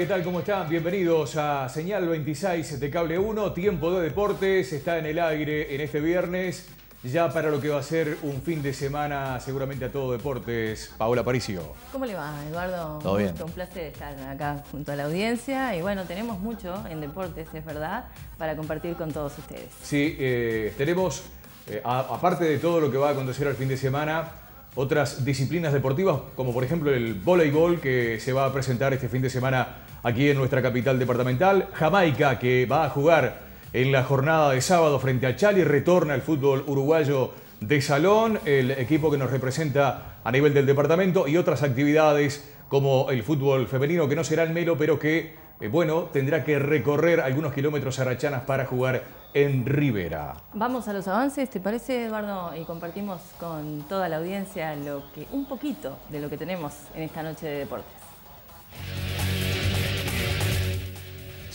¿qué tal? ¿Cómo están? Bienvenidos a Señal 26 de Cable 1. Tiempo de deportes está en el aire en este viernes. Ya para lo que va a ser un fin de semana, seguramente a todo deportes. Paola Paricio. ¿Cómo le va, Eduardo? Todo un bien. gusto, un placer estar acá junto a la audiencia. Y bueno, tenemos mucho en deportes, es verdad, para compartir con todos ustedes. Sí, eh, tenemos, eh, a- aparte de todo lo que va a acontecer al fin de semana, otras disciplinas deportivas, como por ejemplo el voleibol, que se va a presentar este fin de semana aquí en nuestra capital departamental. Jamaica, que va a jugar en la jornada de sábado frente a Chali, retorna el fútbol uruguayo de salón, el equipo que nos representa a nivel del departamento, y otras actividades como el fútbol femenino, que no será el Melo, pero que, eh, bueno, tendrá que recorrer algunos kilómetros arachanas para jugar en Rivera. Vamos a los avances, ¿te parece, Eduardo? Y compartimos con toda la audiencia lo que, un poquito de lo que tenemos en esta noche de deportes.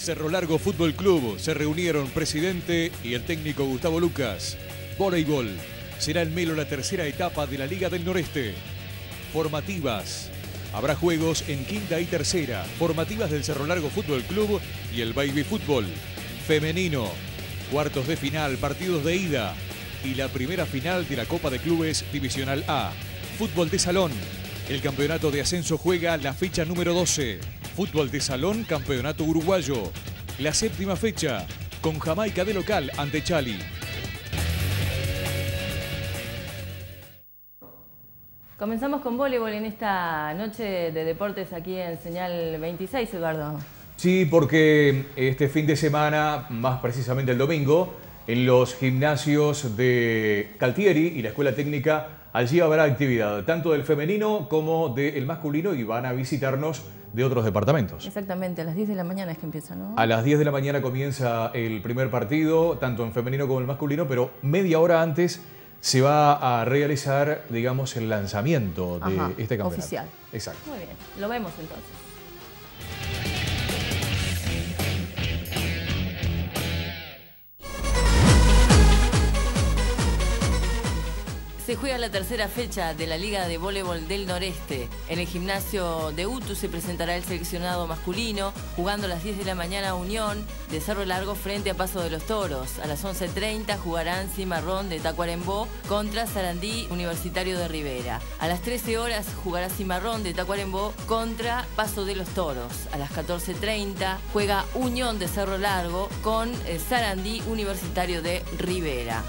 Cerro Largo Fútbol Club se reunieron presidente y el técnico Gustavo Lucas. Voleibol será el Melo la tercera etapa de la Liga del Noreste. Formativas. Habrá juegos en quinta y tercera. Formativas del Cerro Largo Fútbol Club y el Baby Fútbol. Femenino. Cuartos de final, partidos de ida. Y la primera final de la Copa de Clubes Divisional A. Fútbol de salón. El campeonato de ascenso juega la fecha número 12. Fútbol de salón, campeonato uruguayo. La séptima fecha, con Jamaica de local ante Chali. Comenzamos con voleibol en esta noche de deportes aquí en Señal 26, Eduardo. Sí, porque este fin de semana, más precisamente el domingo, en los gimnasios de Caltieri y la Escuela Técnica, allí habrá actividad, tanto del femenino como del masculino, y van a visitarnos de otros departamentos. Exactamente, a las 10 de la mañana es que empieza, ¿no? A las 10 de la mañana comienza el primer partido, tanto en femenino como en masculino, pero media hora antes se va a realizar, digamos, el lanzamiento de Ajá, este campeonato. oficial. Exacto. Muy bien, lo vemos entonces. Se juega la tercera fecha de la Liga de Voleibol del Noreste. En el gimnasio de Utu se presentará el seleccionado masculino, jugando a las 10 de la mañana Unión de Cerro Largo frente a Paso de los Toros. A las 11.30 jugarán Cimarrón de Tacuarembó contra Sarandí Universitario de Rivera. A las 13 horas jugará Cimarrón de Tacuarembó contra Paso de los Toros. A las 14.30 juega Unión de Cerro Largo con eh, Sarandí Universitario de Rivera.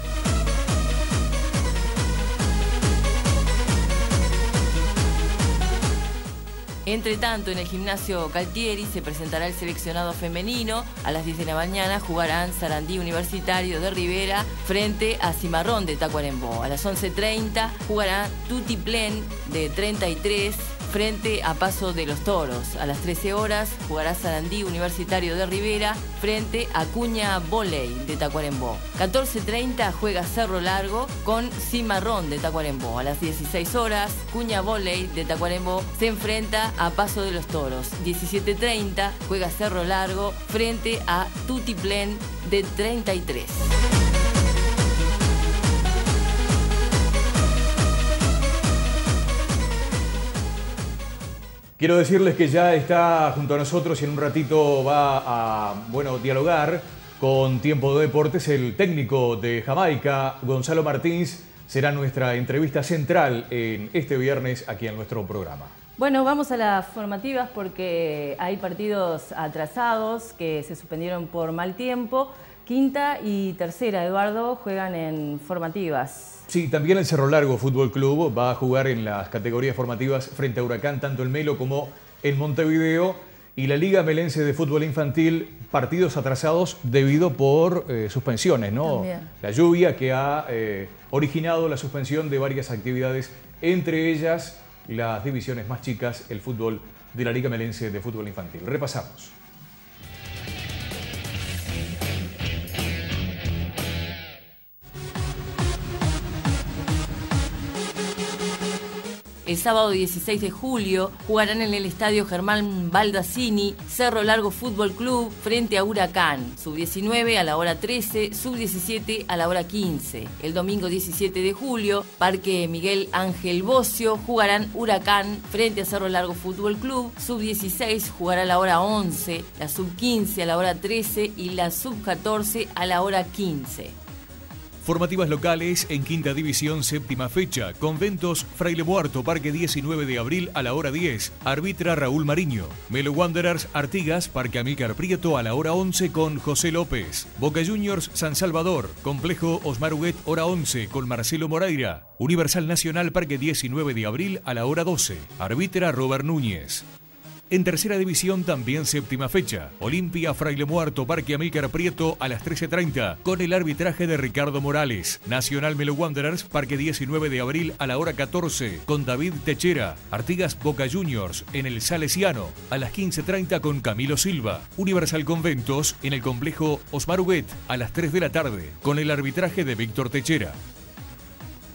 Entre tanto, en el gimnasio Caltieri se presentará el seleccionado femenino. A las 10 de la mañana jugarán Sarandí Universitario de Rivera frente a Cimarrón de Tacuarembó. A las 11.30 jugará Tutti Plen de 33 frente a Paso de los Toros. A las 13 horas jugará Sarandí Universitario de Rivera frente a Cuña Voley de Tacuarembó. 14.30 juega Cerro Largo con Cimarrón de Tacuarembó. A las 16 horas Cuña Voley de Tacuarembó se enfrenta a Paso de los Toros. 17.30 juega Cerro Largo frente a Tutti Plen de 33. Quiero decirles que ya está junto a nosotros y en un ratito va a bueno, dialogar con Tiempo de Deportes el técnico de Jamaica, Gonzalo Martins, será nuestra entrevista central en este viernes aquí en nuestro programa. Bueno, vamos a las formativas porque hay partidos atrasados que se suspendieron por mal tiempo. Quinta y tercera, Eduardo, juegan en formativas. Sí, también el Cerro Largo Fútbol Club va a jugar en las categorías formativas frente a Huracán, tanto el Melo como el Montevideo. Y la Liga Melense de Fútbol Infantil, partidos atrasados debido por eh, suspensiones, ¿no? También. La lluvia que ha eh, originado la suspensión de varias actividades, entre ellas las divisiones más chicas, el fútbol de la Liga Melense de Fútbol Infantil. Repasamos. El sábado 16 de julio jugarán en el estadio Germán Baldacini Cerro Largo Fútbol Club frente a Huracán, sub-19 a la hora 13, sub-17 a la hora 15. El domingo 17 de julio, Parque Miguel Ángel Bocio jugarán Huracán frente a Cerro Largo Fútbol Club, sub-16 jugará a la hora 11, la sub-15 a la hora 13 y la sub-14 a la hora 15. Formativas locales en quinta división, séptima fecha. Conventos, Fraile Muerto, Parque 19 de abril a la hora 10. Arbitra Raúl Mariño. Melo Wanderers, Artigas, Parque Amílcar Prieto a la hora 11 con José López. Boca Juniors, San Salvador. Complejo Osmar Huguet, hora 11 con Marcelo Moreira. Universal Nacional, Parque 19 de abril a la hora 12. Arbitra Robert Núñez. En tercera división también séptima fecha. Olimpia Fraile Muerto Parque Amílcar Prieto a las 13.30 con el arbitraje de Ricardo Morales. Nacional Melo Wanderers Parque 19 de abril a la hora 14 con David Techera. Artigas Boca Juniors en el Salesiano a las 15.30 con Camilo Silva. Universal Conventos en el complejo Osmar Huguet a las 3 de la tarde con el arbitraje de Víctor Techera.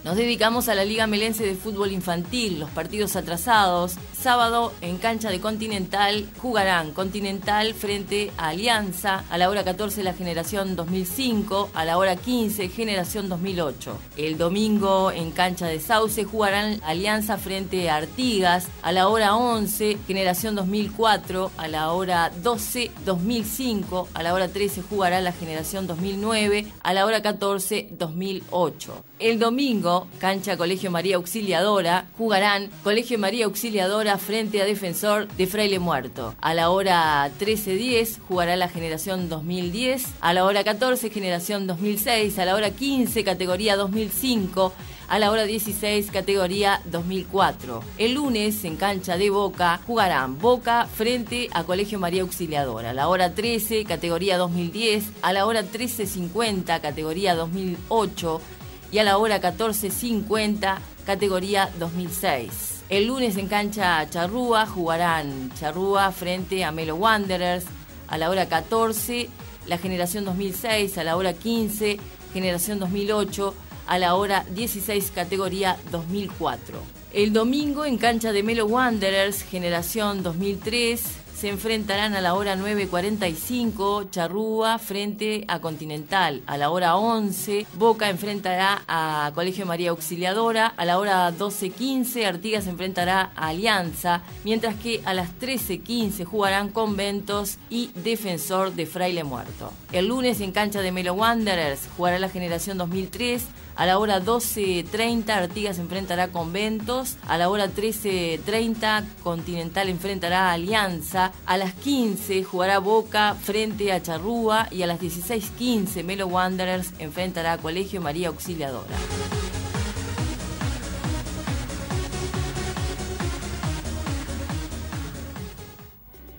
Nos dedicamos a la Liga Melense de Fútbol Infantil, los partidos atrasados. Sábado en cancha de Continental jugarán Continental frente a Alianza, a la hora 14 la generación 2005, a la hora 15 generación 2008. El domingo en cancha de Sauce jugarán Alianza frente a Artigas, a la hora 11 generación 2004, a la hora 12 2005, a la hora 13 jugará la generación 2009, a la hora 14 2008. El domingo, cancha Colegio María Auxiliadora, jugarán Colegio María Auxiliadora frente a Defensor de Fraile Muerto. A la hora 13.10 jugará la generación 2010, a la hora 14 generación 2006, a la hora 15 categoría 2005, a la hora 16 categoría 2004. El lunes en cancha de Boca jugarán Boca frente a Colegio María Auxiliadora. A la hora 13 categoría 2010, a la hora 13.50 categoría 2008 y a la hora 14.50 categoría 2006. El lunes en cancha Charrúa jugarán Charrúa frente a Melo Wanderers a la hora 14, la generación 2006 a la hora 15, generación 2008 a la hora 16 categoría 2004. El domingo en cancha de Melo Wanderers, generación 2003, se enfrentarán a la hora 9.45 Charrúa frente a Continental. A la hora 11 Boca enfrentará a Colegio María Auxiliadora. A la hora 12.15 Artigas enfrentará a Alianza. Mientras que a las 13.15 jugarán Conventos y Defensor de Fraile Muerto. El lunes en cancha de Melo Wanderers jugará la generación 2003 a la hora 12.30 Artigas enfrentará con Ventos. A la hora 13.30 Continental enfrentará a Alianza. A las 15 jugará Boca frente a Charrúa. Y a las 16.15 Melo Wanderers enfrentará a Colegio María Auxiliadora.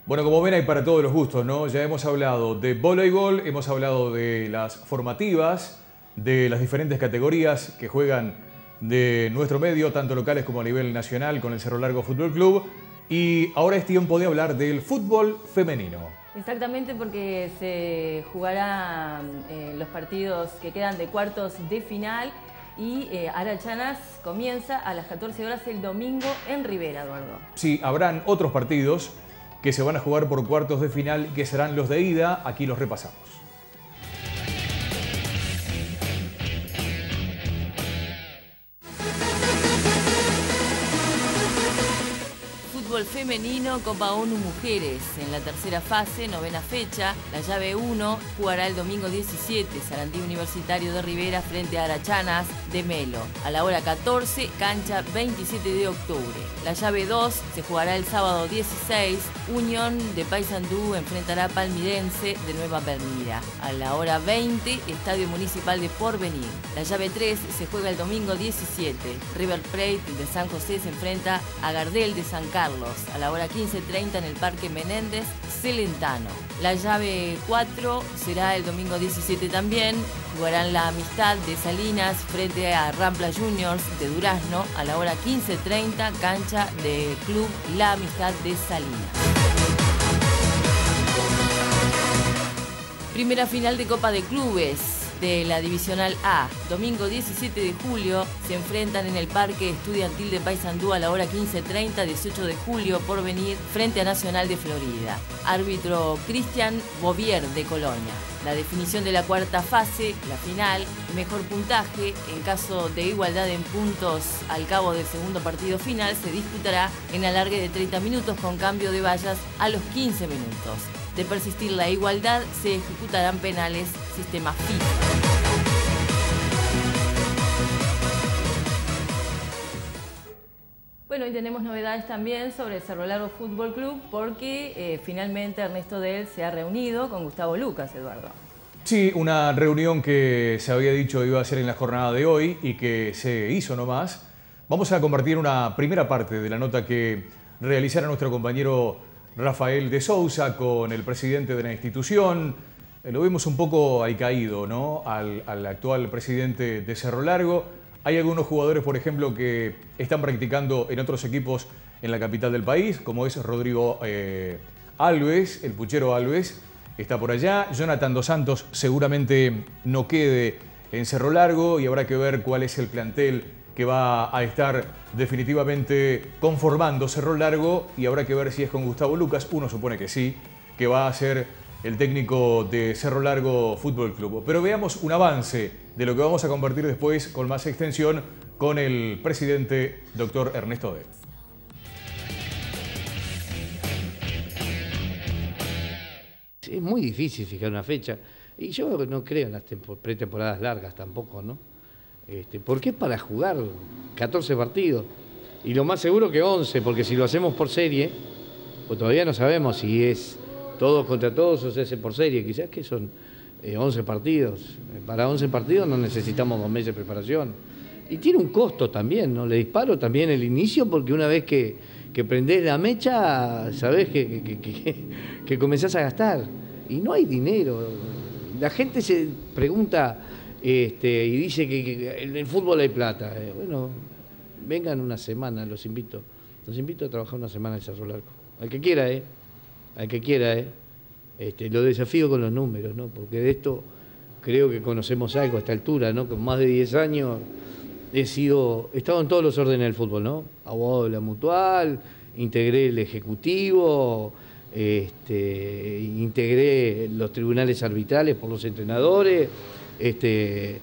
Bueno, como ven hay para todos los gustos, ¿no? Ya hemos hablado de voleibol, hemos hablado de las formativas, de las diferentes categorías que juegan de nuestro medio, tanto locales como a nivel nacional, con el Cerro Largo Fútbol Club. Y ahora es tiempo de hablar del fútbol femenino. Exactamente porque se jugarán eh, los partidos que quedan de cuartos de final y eh, Arachanas comienza a las 14 horas el domingo en Rivera, Eduardo. Sí, habrán otros partidos que se van a jugar por cuartos de final que serán los de ida. Aquí los repasamos. Femenino Copa ONU Mujeres. En la tercera fase, novena fecha, la llave 1 jugará el domingo 17, Sarandí Universitario de Rivera frente a Arachanas de Melo. A la hora 14, cancha 27 de octubre. La llave 2 se jugará el sábado 16, Unión de Paysandú enfrentará a Palmirense de Nueva Palmira. A la hora 20, Estadio Municipal de Porvenir. La llave 3 se juega el domingo 17, River Plate de San José se enfrenta a Gardel de San Carlos a la hora 15.30 en el Parque Menéndez, Celentano. La llave 4 será el domingo 17 también. Jugarán la amistad de Salinas frente a Rampla Juniors de Durazno a la hora 15.30, cancha de Club La Amistad de Salinas. Primera final de Copa de Clubes de la Divisional A. Domingo 17 de julio se enfrentan en el Parque Estudiantil de Paysandú a la hora 15.30, 18 de julio, por venir frente a Nacional de Florida. Árbitro Cristian Bovier de Colonia. La definición de la cuarta fase, la final, mejor puntaje, en caso de igualdad en puntos al cabo del segundo partido final, se disputará en alargue de 30 minutos con cambio de vallas a los 15 minutos. De persistir la igualdad, se ejecutarán penales sistema FIFA. Bueno, y tenemos novedades también sobre el Cerro Largo Fútbol Club porque eh, finalmente Ernesto Del se ha reunido con Gustavo Lucas, Eduardo. Sí, una reunión que se había dicho iba a ser en la jornada de hoy y que se hizo nomás. Vamos a compartir una primera parte de la nota que realizara nuestro compañero Rafael de Sousa con el presidente de la institución. Eh, lo vemos un poco ahí caído, ¿no? Al, actual presidente de Cerro Largo. Hay algunos jugadores, por ejemplo, que están practicando en otros equipos en la capital del país, como es Rodrigo eh, Alves, el puchero Alves, está por allá. Jonathan Dos Santos seguramente no quede en Cerro Largo y habrá que ver cuál es el plantel que va a estar definitivamente conformando Cerro Largo y habrá que ver si es con Gustavo Lucas, uno supone que sí, que va a ser el técnico de Cerro Largo Fútbol Club. Pero veamos un avance de lo que vamos a compartir después con más extensión con el presidente doctor Ernesto De. Es muy difícil fijar una fecha y yo no creo en las pretemporadas largas tampoco, ¿no? Este, porque es para jugar 14 partidos. Y lo más seguro que 11, porque si lo hacemos por serie, pues todavía no sabemos si es todos contra todos o se hace por serie. Quizás que son 11 eh, partidos. Para 11 partidos no necesitamos dos meses de preparación. Y tiene un costo también, ¿no? Le disparo también el inicio porque una vez que, que prendés la mecha, sabés que, que, que comenzás a gastar. Y no hay dinero. La gente se pregunta este, y dice que, en el fútbol hay plata. Eh, bueno, vengan una semana, los invito. Los invito a trabajar una semana en Cerro Largo. Al que quiera, ¿eh? Al que quiera, ¿eh? Este, lo desafío con los números, ¿no? Porque de esto creo que conocemos algo a esta altura, ¿no? Con más de 10 años he sido, he estado en todos los órdenes del fútbol, ¿no? Abogado de la mutual, integré el ejecutivo, este, integré los tribunales arbitrales por los entrenadores, este,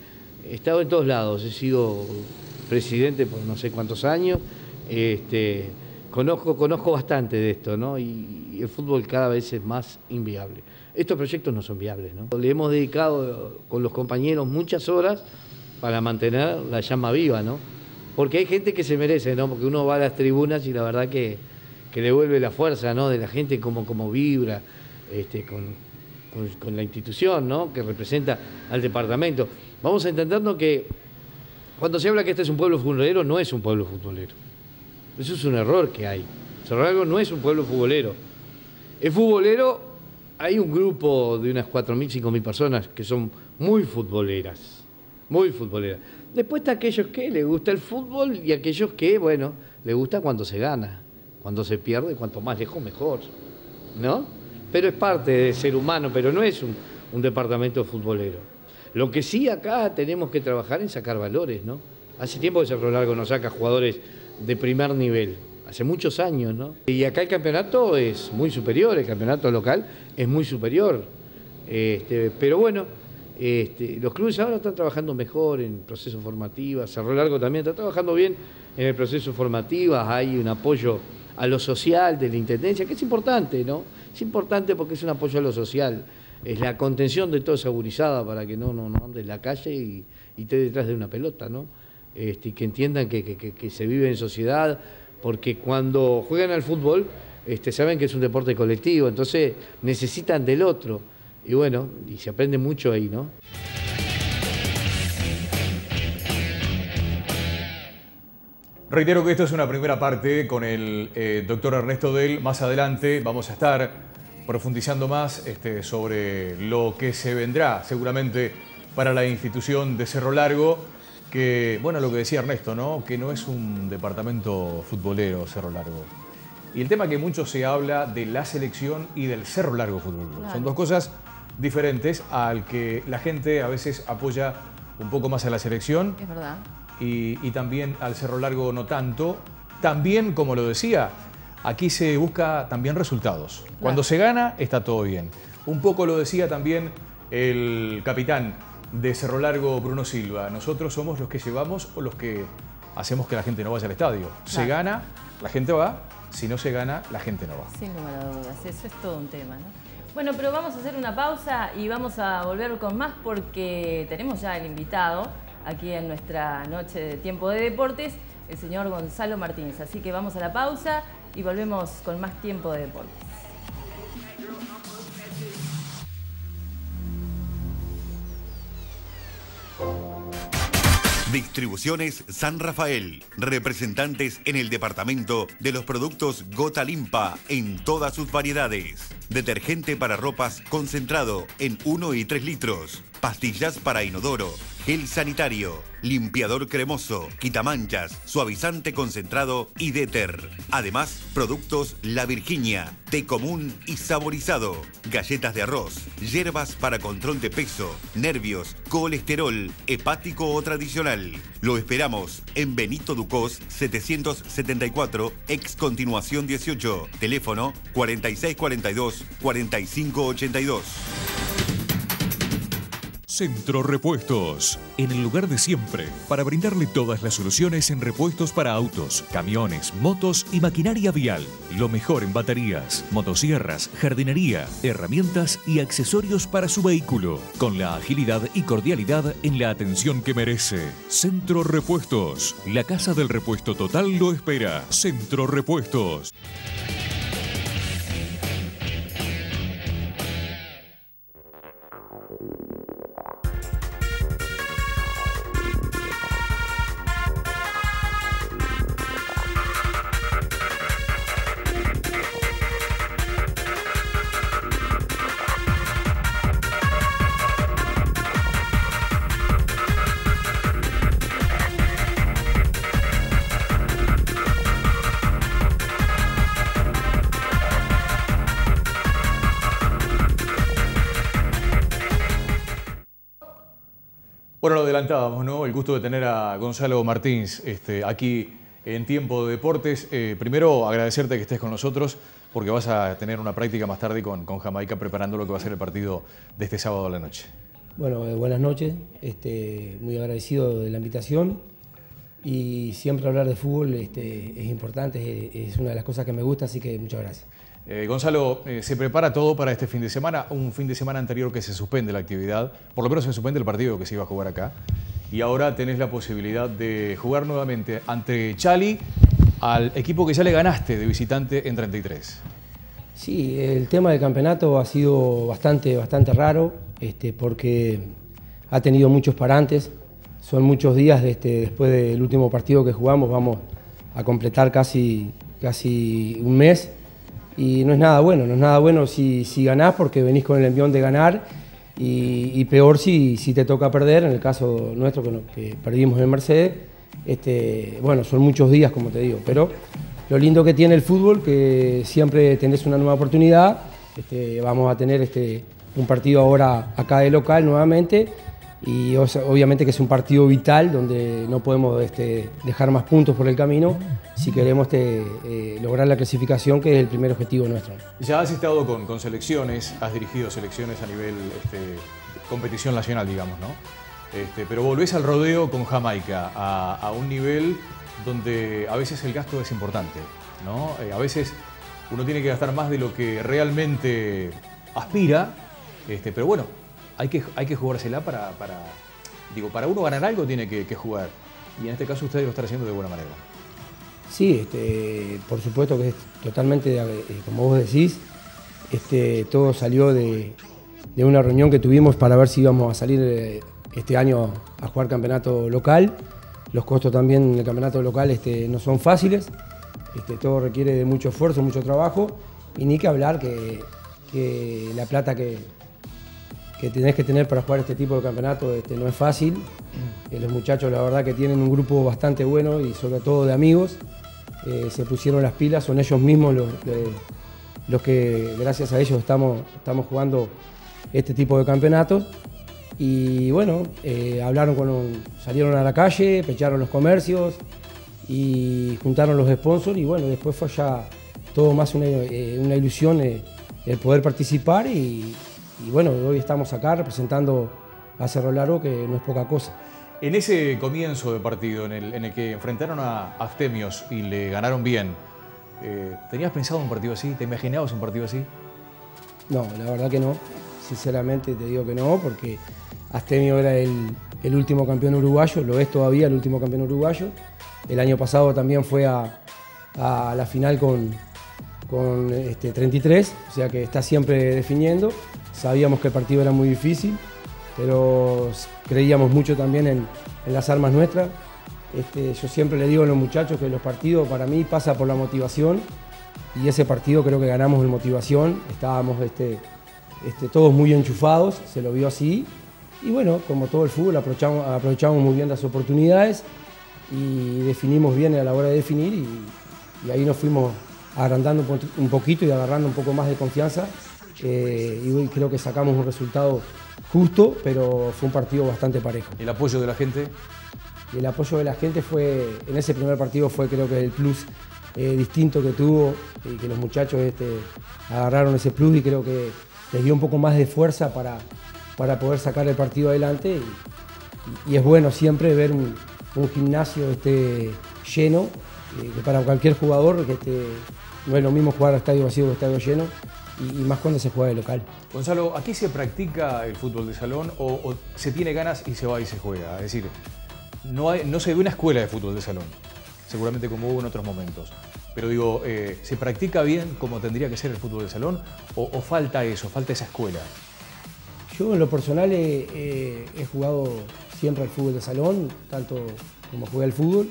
he estado en todos lados, he sido presidente por no sé cuántos años, este, conozco, conozco bastante de esto, ¿no? Y, el fútbol cada vez es más inviable. Estos proyectos no son viables, ¿no? Le hemos dedicado con los compañeros muchas horas para mantener la llama viva, ¿no? Porque hay gente que se merece, ¿no? Porque uno va a las tribunas y la verdad que, que le la fuerza, ¿no? De la gente como, como vibra, este, con, con, la institución ¿no? que representa al departamento. Vamos a entendernos que cuando se habla que este es un pueblo futbolero, no es un pueblo futbolero. Eso es un error que hay. Cerro Largo no es un pueblo futbolero. Es futbolero, hay un grupo de unas 4.000, 5.000 personas que son muy futboleras, muy futboleras. Después está aquellos que les gusta el fútbol y aquellos que, bueno, les gusta cuando se gana, cuando se pierde, cuanto más lejos mejor, ¿no? Pero es parte del ser humano, pero no es un, departamento futbolero. Lo que sí acá tenemos que trabajar en sacar valores, ¿no? Hace tiempo que Cerro Largo no saca jugadores de primer nivel, hace muchos años, ¿no? Y acá el campeonato es muy superior, el campeonato local es muy superior. Este, pero bueno, este, los clubes ahora están trabajando mejor en procesos formativos, Cerro Largo también está trabajando bien en el proceso formativo, hay un apoyo a lo social de la Intendencia, que es importante, ¿no? Importante porque es un apoyo a lo social, es la contención de toda esa gurizada para que no, no, no ande en la calle y, esté detrás de una pelota, ¿no? Este, y que entiendan que, se vive en sociedad, porque cuando juegan al fútbol este, saben que es un deporte colectivo, entonces necesitan del otro. Y bueno, y se aprende mucho ahí, ¿no? Reitero que esto es una primera parte con el eh, doctor Ernesto Del. Más adelante vamos a estar profundizando más este, sobre lo que se vendrá seguramente para la institución de Cerro Largo, que, bueno, lo que decía Ernesto, ¿no? Que no es un departamento futbolero Cerro Largo. Y el tema que mucho se habla de la selección y del Cerro Largo Fútbol Son dos cosas diferentes al que la gente a veces apoya un poco más a la selección. Es verdad. Y, y también al Cerro Largo no tanto. También, como lo decía, aquí se busca también resultados. Cuando se gana, está todo bien. Un poco lo decía también el capitán de Cerro Largo, Bruno Silva. Nosotros somos los que llevamos o los que hacemos que la gente no vaya al estadio. Se Claro. gana, la gente va. Si no se gana, la gente no va. Sin lugar a dudas, eso es todo un tema, ¿no? Bueno, pero vamos a hacer una pausa y vamos a volver con más porque tenemos ya el invitado aquí en nuestra noche de tiempo de deportes, el señor Gonzalo Martínez. Así que vamos a la pausa y volvemos con más tiempo de deportes. Distribuciones San Rafael, representantes en el departamento de los productos Gota Limpa en todas sus variedades. Detergente para ropas concentrado en 1 y 3 litros. Pastillas para inodoro, gel sanitario, limpiador cremoso, quitamanchas, suavizante concentrado y déter. Además, productos La Virginia, té común y saborizado, galletas de arroz, hierbas para control de peso, nervios, colesterol, hepático o tradicional. Lo esperamos en Benito Ducós 774, ex continuación 18, teléfono 4642-4582. Centro Repuestos, en el lugar de siempre, para brindarle todas las soluciones en repuestos para autos, camiones, motos y maquinaria vial. Lo mejor en baterías, motosierras, jardinería, herramientas y accesorios para su vehículo, con la agilidad y cordialidad en la atención que merece. Centro Repuestos, la casa del repuesto total lo espera. Centro Repuestos. ¿No? El gusto de tener a Gonzalo Martins este, aquí en Tiempo de Deportes. Eh, primero, agradecerte que estés con nosotros porque vas a tener una práctica más tarde con, con Jamaica preparando lo que va a ser el partido de este sábado a la noche. Bueno, eh, buenas noches. Este, muy agradecido de la invitación. Y siempre hablar de fútbol este, es importante, es, es una de las cosas que me gusta, así que muchas gracias. Eh, Gonzalo, eh, se prepara todo para este fin de semana, un fin de semana anterior que se suspende la actividad, por lo menos se suspende el partido que se iba a jugar acá, y ahora tenés la posibilidad de jugar nuevamente ante Chali, al equipo que ya le ganaste de visitante en 33. Sí, el tema del campeonato ha sido bastante, bastante raro, este, porque ha tenido muchos parantes. Son muchos días este, después del último partido que jugamos, vamos a completar casi, casi un mes. Y no es nada bueno, no es nada bueno si, si ganás porque venís con el envión de ganar y, peor si, si te toca perder, en el caso nuestro que perdimos en Mercedes. Este, bueno, son muchos días, como te digo, pero lo lindo que tiene el fútbol, que siempre tenés una nueva oportunidad. Este, vamos a tener este, un partido ahora acá de local nuevamente. Y obviamente que es un partido vital donde no podemos este, dejar más puntos por el camino si queremos este, eh, lograr la clasificación, que es el primer objetivo nuestro. Ya has estado con, selecciones, has dirigido selecciones a nivel este, competición nacional, digamos, ¿no? Este, pero volvés al rodeo con Jamaica, a, un nivel donde a veces el gasto es importante, ¿no? Eh, a veces uno tiene que gastar más de lo que realmente aspira, pero bueno, hay que, hay que jugársela para, para, digo, para uno ganar algo tiene que, que jugar. Y en este caso ustedes lo están haciendo de buena manera. Sí, este, por supuesto que es totalmente, eh, como vos decís, este, todo salió de, de una reunión que tuvimos para ver si íbamos a salir eh, este año a jugar campeonato local. Los costos también del campeonato local este, no son fáciles, este, todo requiere de mucho esfuerzo, mucho trabajo, y ni que hablar que, que la plata que, que tenés que tener para jugar este tipo de campeonato este, no es fácil. Eh, los muchachos la verdad que tienen un grupo bastante bueno y sobre todo de amigos. Eh, se pusieron las pilas, son ellos mismos los, eh, los que gracias a ellos estamos, estamos jugando este tipo de campeonatos. Y bueno, hablaron con, salieron a la calle, pecharon los comercios y juntaron los sponsors y bueno, después fue ya todo más una, eh, ilusión el poder participar y, bueno, hoy estamos acá representando a Cerro Largo, que no es poca cosa. En ese comienzo de partido en el, que enfrentaron a Astemios y le ganaron bien, ¿tenías pensado un partido así? ¿Te imaginabas un partido así? No, la verdad que no. Sinceramente te digo que no, porque Astemio era el, último campeón uruguayo, lo es todavía el último campeón uruguayo. El año pasado también fue a, la final con, con este, 33, o sea que está siempre definiendo. Sabíamos que el partido era muy difícil, pero creíamos mucho también en, las armas nuestras. Este, yo siempre le digo a los muchachos que los partidos para mí pasa por la motivación y ese partido creo que ganamos en motivación, estábamos este, este, todos muy enchufados, se lo vio así. Y bueno, como todo el fútbol, aprovechamos, aprovechamos muy bien las oportunidades y definimos bien a la hora de definir y, ahí nos fuimos agrandando un poquito y agarrando un poco más de confianza eh, y creo que sacamos un resultado justo, pero fue un partido bastante parejo. ¿El apoyo de la gente? el apoyo de la gente fue, en ese primer partido fue creo que el plus eh, distinto que tuvo y que los muchachos este, agarraron ese plus y creo que les dio un poco más de fuerza para, para poder sacar el partido adelante y, es bueno siempre ver un, gimnasio este, lleno, eh, que para cualquier jugador que este, no es lo mismo jugar a estadio vacío que estadio lleno y, más cuando se juega de local. Gonzalo, ¿aquí se practica el fútbol de salón o, se tiene ganas y se va y se juega? Es decir, no, hay, no se ve una escuela de fútbol de salón, seguramente como hubo en otros momentos. Pero digo, eh, ¿se practica bien como tendría que ser el fútbol de salón o falta eso, falta esa escuela? Yo en lo personal he, jugado siempre al fútbol de salón, tanto como jugué al fútbol,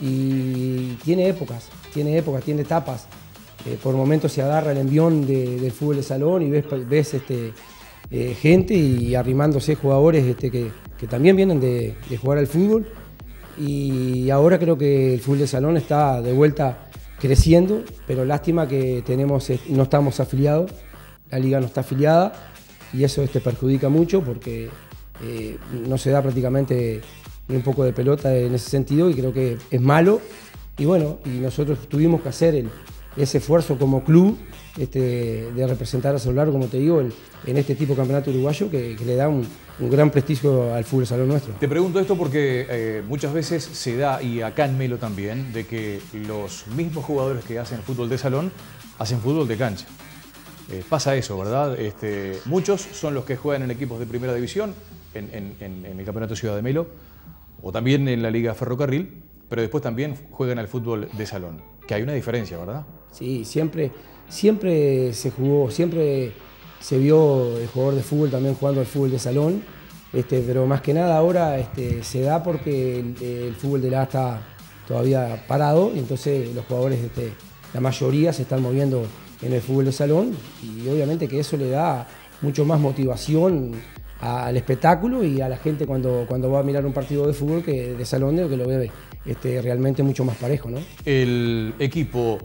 y tiene épocas, tiene épocas, tiene etapas. Eh, por momentos se agarra el envión del fútbol de salón y ves, ves este, eh, gente y arrimándose jugadores este, que, también vienen de, jugar al fútbol. Y ahora creo que el fútbol de salón está de vuelta creciendo, pero lástima que tenemos, eh, no estamos afiliados, la liga no está afiliada y eso este, perjudica mucho porque eh, no se da prácticamente un poco de pelota en ese sentido y creo que es malo. Y bueno, y nosotros tuvimos que hacer ese esfuerzo como club este, de representar a Solar, como te digo, en, este tipo de campeonato uruguayo que, le da un, gran prestigio al fútbol salón nuestro. Te pregunto esto porque eh, muchas veces se da, y acá en Melo también, de que los mismos jugadores que hacen fútbol de salón hacen fútbol de cancha. Eh, pasa eso, ¿verdad? Este, muchos son los que juegan en equipos de primera división, en, el Campeonato Ciudad de Melo, o también en la Liga Ferrocarril, pero después también juegan al fútbol de salón, que hay una diferencia, ¿verdad? Sí, siempre, siempre se jugó, siempre se vio el jugador de fútbol también jugando al fútbol de salón, este, pero más que nada ahora este, se da porque el, fútbol de la está todavía parado y entonces los jugadores, este, la mayoría se están moviendo en el fútbol de salón y obviamente que eso le da mucho más motivación al espectáculo y a la gente cuando, cuando va a mirar un partido de fútbol que de salón de que lo ve este, realmente mucho más parejo. ¿no? El equipo,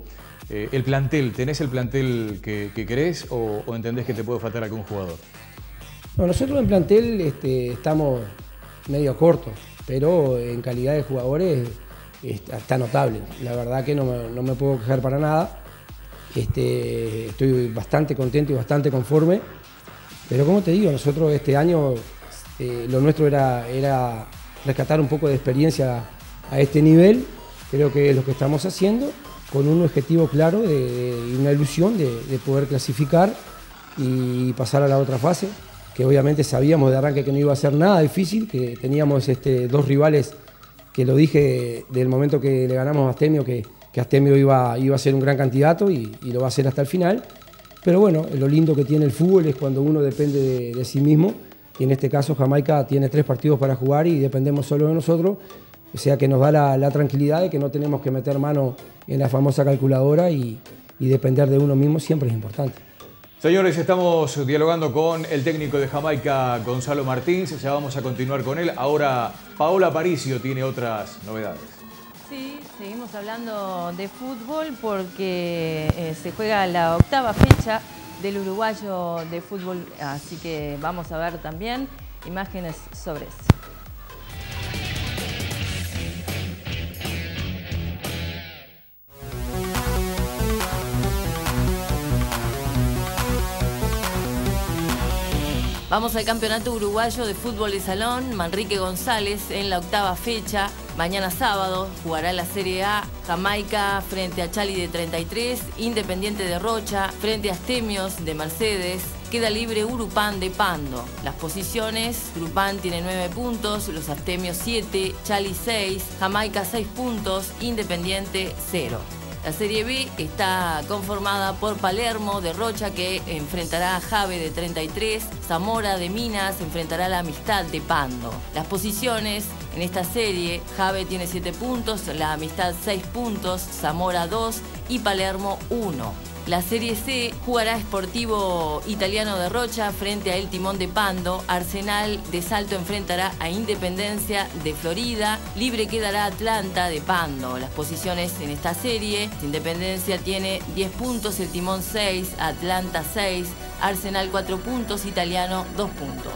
eh, el plantel, ¿tenés el plantel que, querés o, entendés que te puede faltar algún jugador? No, nosotros en plantel este, estamos medio cortos, pero en calidad de jugadores está notable. La verdad que no no me puedo quejar para nada. Este, estoy bastante contento y bastante conforme. Pero como te digo, nosotros este año eh, lo nuestro era, era rescatar un poco de experiencia a este nivel. Creo que es lo que estamos haciendo con un objetivo claro y una ilusión de, poder clasificar y pasar a la otra fase, que obviamente sabíamos de arranque que no iba a ser nada difícil, que teníamos este, dos rivales que lo dije del momento que le ganamos a Astemio, que, que Astemio iba, iba a ser un gran candidato y, lo va a ser hasta el final. Pero bueno, lo lindo que tiene el fútbol es cuando uno depende de, sí mismo. Y en este caso Jamaica tiene tres partidos para jugar y dependemos solo de nosotros. O sea que nos da la, tranquilidad de que no tenemos que meter mano en la famosa calculadora y, y depender de uno mismo siempre es importante. Señores, estamos dialogando con el técnico de Jamaica, Gonzalo Martins. Ya vamos a continuar con él. Ahora, Paola Paricio tiene otras novedades. Sí, seguimos hablando de fútbol porque eh, se juega la octava fecha del uruguayo de fútbol, así que vamos a ver también imágenes sobre eso. Vamos al Campeonato Uruguayo de Fútbol de Salón. Manrique González en la octava fecha. Mañana sábado jugará la Serie A. Jamaica frente a Chali de 33. Independiente de Rocha frente a Astemios de Mercedes. Queda libre Urupán de Pando. Las posiciones, Urupán tiene 9 puntos, los Astemios 7, Chali 6, Jamaica 6 puntos, Independiente 0. La Serie B está conformada por Palermo de Rocha que enfrentará a Jave de 33, Zamora de Minas enfrentará a la Amistad de Pando. Las posiciones en esta serie, Jave tiene 7 puntos, la Amistad 6 puntos, Zamora 2 y Palermo 1. La Serie C jugará Sportivo Italiano de Rocha frente a El Timón de Pando. Arsenal de Salto enfrentará a Independencia de Florida. Libre quedará Atlanta de Pando. Las posiciones en esta serie. Independencia tiene 10 puntos, El Timón 6, Atlanta 6, Arsenal 4 puntos, Italiano 2 puntos.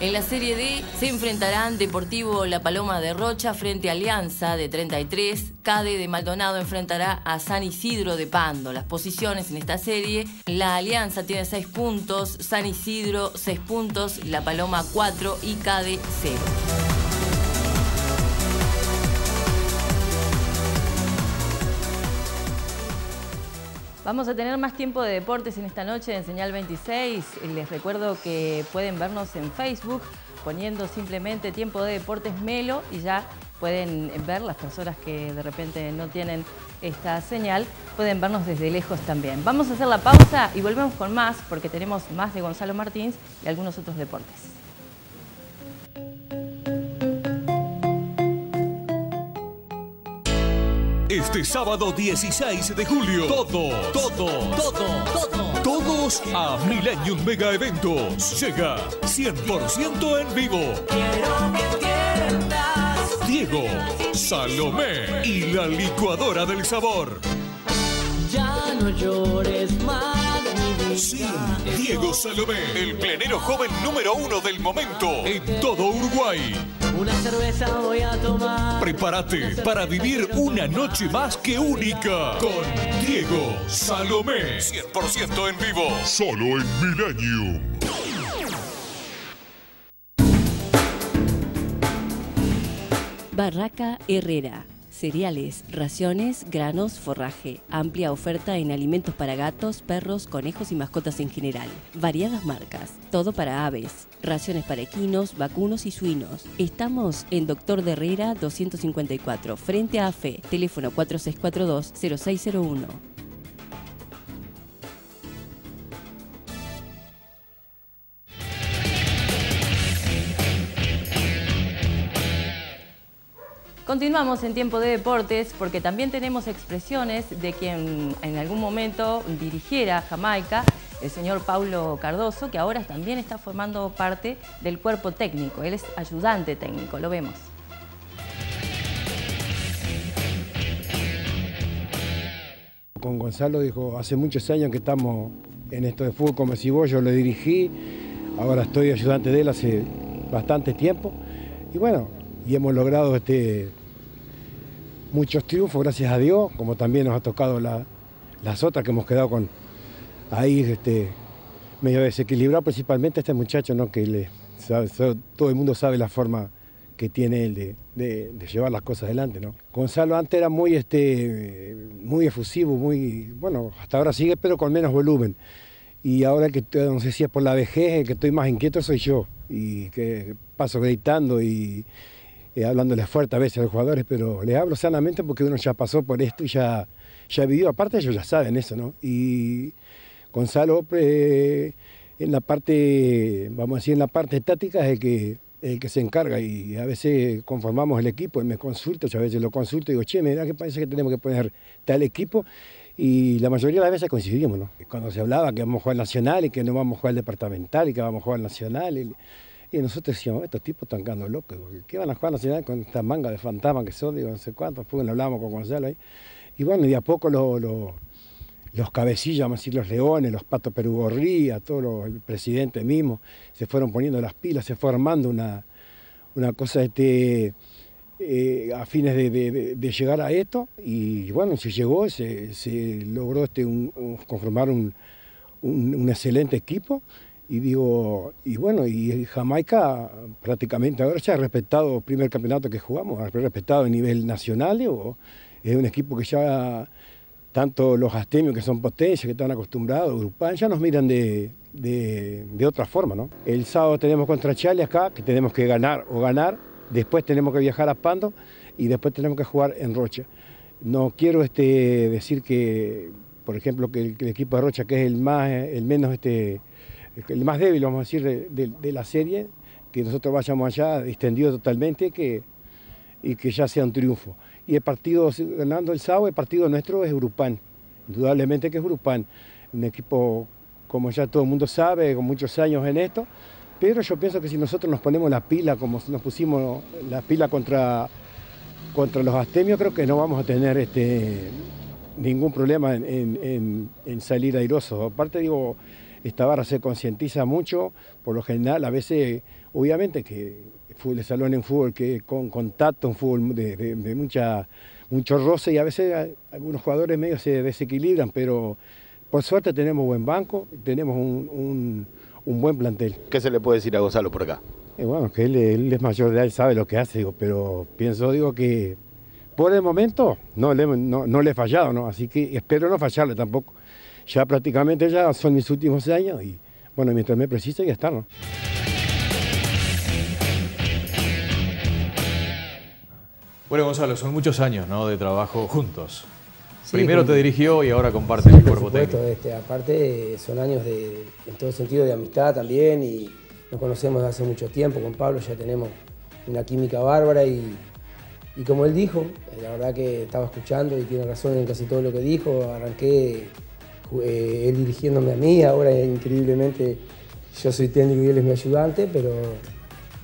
En la Serie D se enfrentarán Deportivo La Paloma de Rocha frente a Alianza de 33. Cade de Maldonado enfrentará a San Isidro de Pando. Las posiciones en esta serie, la Alianza tiene 6 puntos, San Isidro 6 puntos, La Paloma 4 y Cade 0. Vamos a tener más tiempo de deportes en esta noche en Señal 26. Les recuerdo que pueden vernos en Facebook poniendo simplemente tiempo de deportes Melo y ya pueden ver las personas que de repente no tienen esta señal, pueden vernos desde lejos también. Vamos a hacer la pausa y volvemos con más porque tenemos más de Gonzalo Martins y algunos otros deportes. Este sábado 16 de julio, todo, todo, todo, todo, todos a Millennium Mega Eventos. Llega 100% en vivo. Quiero que entiendas. Diego, Salomé y la licuadora del sabor. Ya no llores más. Sí, Diego Salomé, el plenero joven número uno del momento en todo Uruguay. Una cerveza voy a tomar. Prepárate para vivir una noche más que única con Diego Salomé. 100% en vivo. Solo en Millennium. Barraca Herrera. Cereales, raciones, granos, forraje. Amplia oferta en alimentos para gatos, perros, conejos y mascotas en general. Variadas marcas. Todo para aves. Raciones para equinos, vacunos y suinos. Estamos en Doctor Herrera 254, frente a AFE. Teléfono 4642-0601. Continuamos en tiempo de deportes porque también tenemos expresiones de quien en algún momento dirigiera Jamaica, el señor Paulo Cardoso, que ahora también está formando parte del cuerpo técnico. Él es ayudante técnico, lo vemos. Con Gonzalo dijo, hace muchos años que estamos en esto de fútbol como si vos, yo lo dirigí, ahora estoy ayudante de él hace bastante tiempo. Y bueno, y hemos logrado este, muchos triunfos, gracias a Dios, como también nos ha tocado la- las otras que hemos quedado con ahí este, medio desequilibrado, principalmente este muchacho, ¿no? que le, todo el mundo sabe la forma que tiene él de, de- llevar las cosas adelante. ¿no? Gonzalo antes era muy, este, muy efusivo, muy, bueno, hasta ahora sigue, pero con menos volumen. Y ahora que estoy- no sé si es por la vejez, que estoy más inquieto soy yo. Y que paso gritando y, y hablándole fuerte a veces a los jugadores, pero les hablo sanamente porque uno ya pasó por esto y ya, ya vivió. Aparte ellos ya saben eso, ¿no? Y Gonzalo eh, en la parte, vamos a decir, en la parte estática es el que, el que se encarga y a veces conformamos el equipo, él me consulta, a veces lo consulto y digo, che, mira que parece que tenemos que poner tal equipo y la mayoría de las veces coincidimos, ¿no? Cuando se hablaba que vamos a jugar nacional y que no vamos a jugar departamental y que vamos a jugar nacional y nosotros decíamos, estos tipos están quedando locos, ¿qué van a jugar nacional con esta manga de fantasma que son? Digo, no sé cuántos, después lo hablábamos con Gonzalo ahí. Y bueno, y de a poco lo, lo, los cabecillas, vamos a decir, los leones, los patos perugorría, todo lo- el presidente mismo, se fueron poniendo las pilas, se fue armando una, una cosa este, eh, a fines de, llegar a esto y bueno, se llegó, se, se logró este, conformar un- un excelente equipo y digo, y bueno, y Jamaica prácticamente ahora ya ha respetado el primer campeonato que jugamos, ha respetado a nivel nacional, o es un equipo que ya tanto los astemios que son potencias, que están acostumbrados, Grupán, ya nos miran de, de- de otra forma, ¿no? El sábado tenemos contra Chile acá, que tenemos que ganar o ganar, después tenemos que viajar a Pando y después tenemos que jugar en Rocha. No quiero este, decir que, por ejemplo, que el equipo de Rocha, que es el más, el menos este, el más débil, vamos a decir, de, la serie, que nosotros vayamos allá extendido totalmente, y que ya sea un triunfo. Y el partido, ganando el sábado, el partido nuestro es Grupán, indudablemente que es Grupán, un equipo, como ya todo el mundo sabe, con muchos años en esto, pero yo pienso que si nosotros nos ponemos la pila, como nos pusimos la pila contra, contra los astemios, creo que no vamos a tener este, ningún problema en- en- en salir airosos. Aparte, digo, esta barra se concientiza mucho, por lo general, a veces, obviamente que el fútbol de salón en fútbol que con contacto, un fútbol de, de- de mucha, mucho roce y a veces algunos jugadores medio se desequilibran, pero por suerte tenemos buen banco, tenemos un, un- un buen plantel. ¿Qué se le puede decir a Gonzalo por acá? Y bueno, que él, él es mayor de edad, él sabe lo que hace, digo, pero pienso, digo, que por el momento no le, no, no le he fallado, ¿no? Así que espero no fallarle tampoco. Ya prácticamente ya son mis últimos años y bueno, mientras me precise ya está, ¿no? Bueno, Gonzalo, son muchos años ¿no? de trabajo juntos. Sí, Primero te dirigió y ahora compartes Sí, el por cuerpo supuesto, técnico. este, aparte son años de, en todo sentido de amistad también y nos conocemos desde hace mucho tiempo, con Pablo ya tenemos una química bárbara y, y como él dijo, eh, la verdad que estaba escuchando y tiene razón en casi todo lo que dijo, arranqué eh, él dirigiéndome a mí, ahora increíblemente yo soy técnico y él es mi ayudante, pero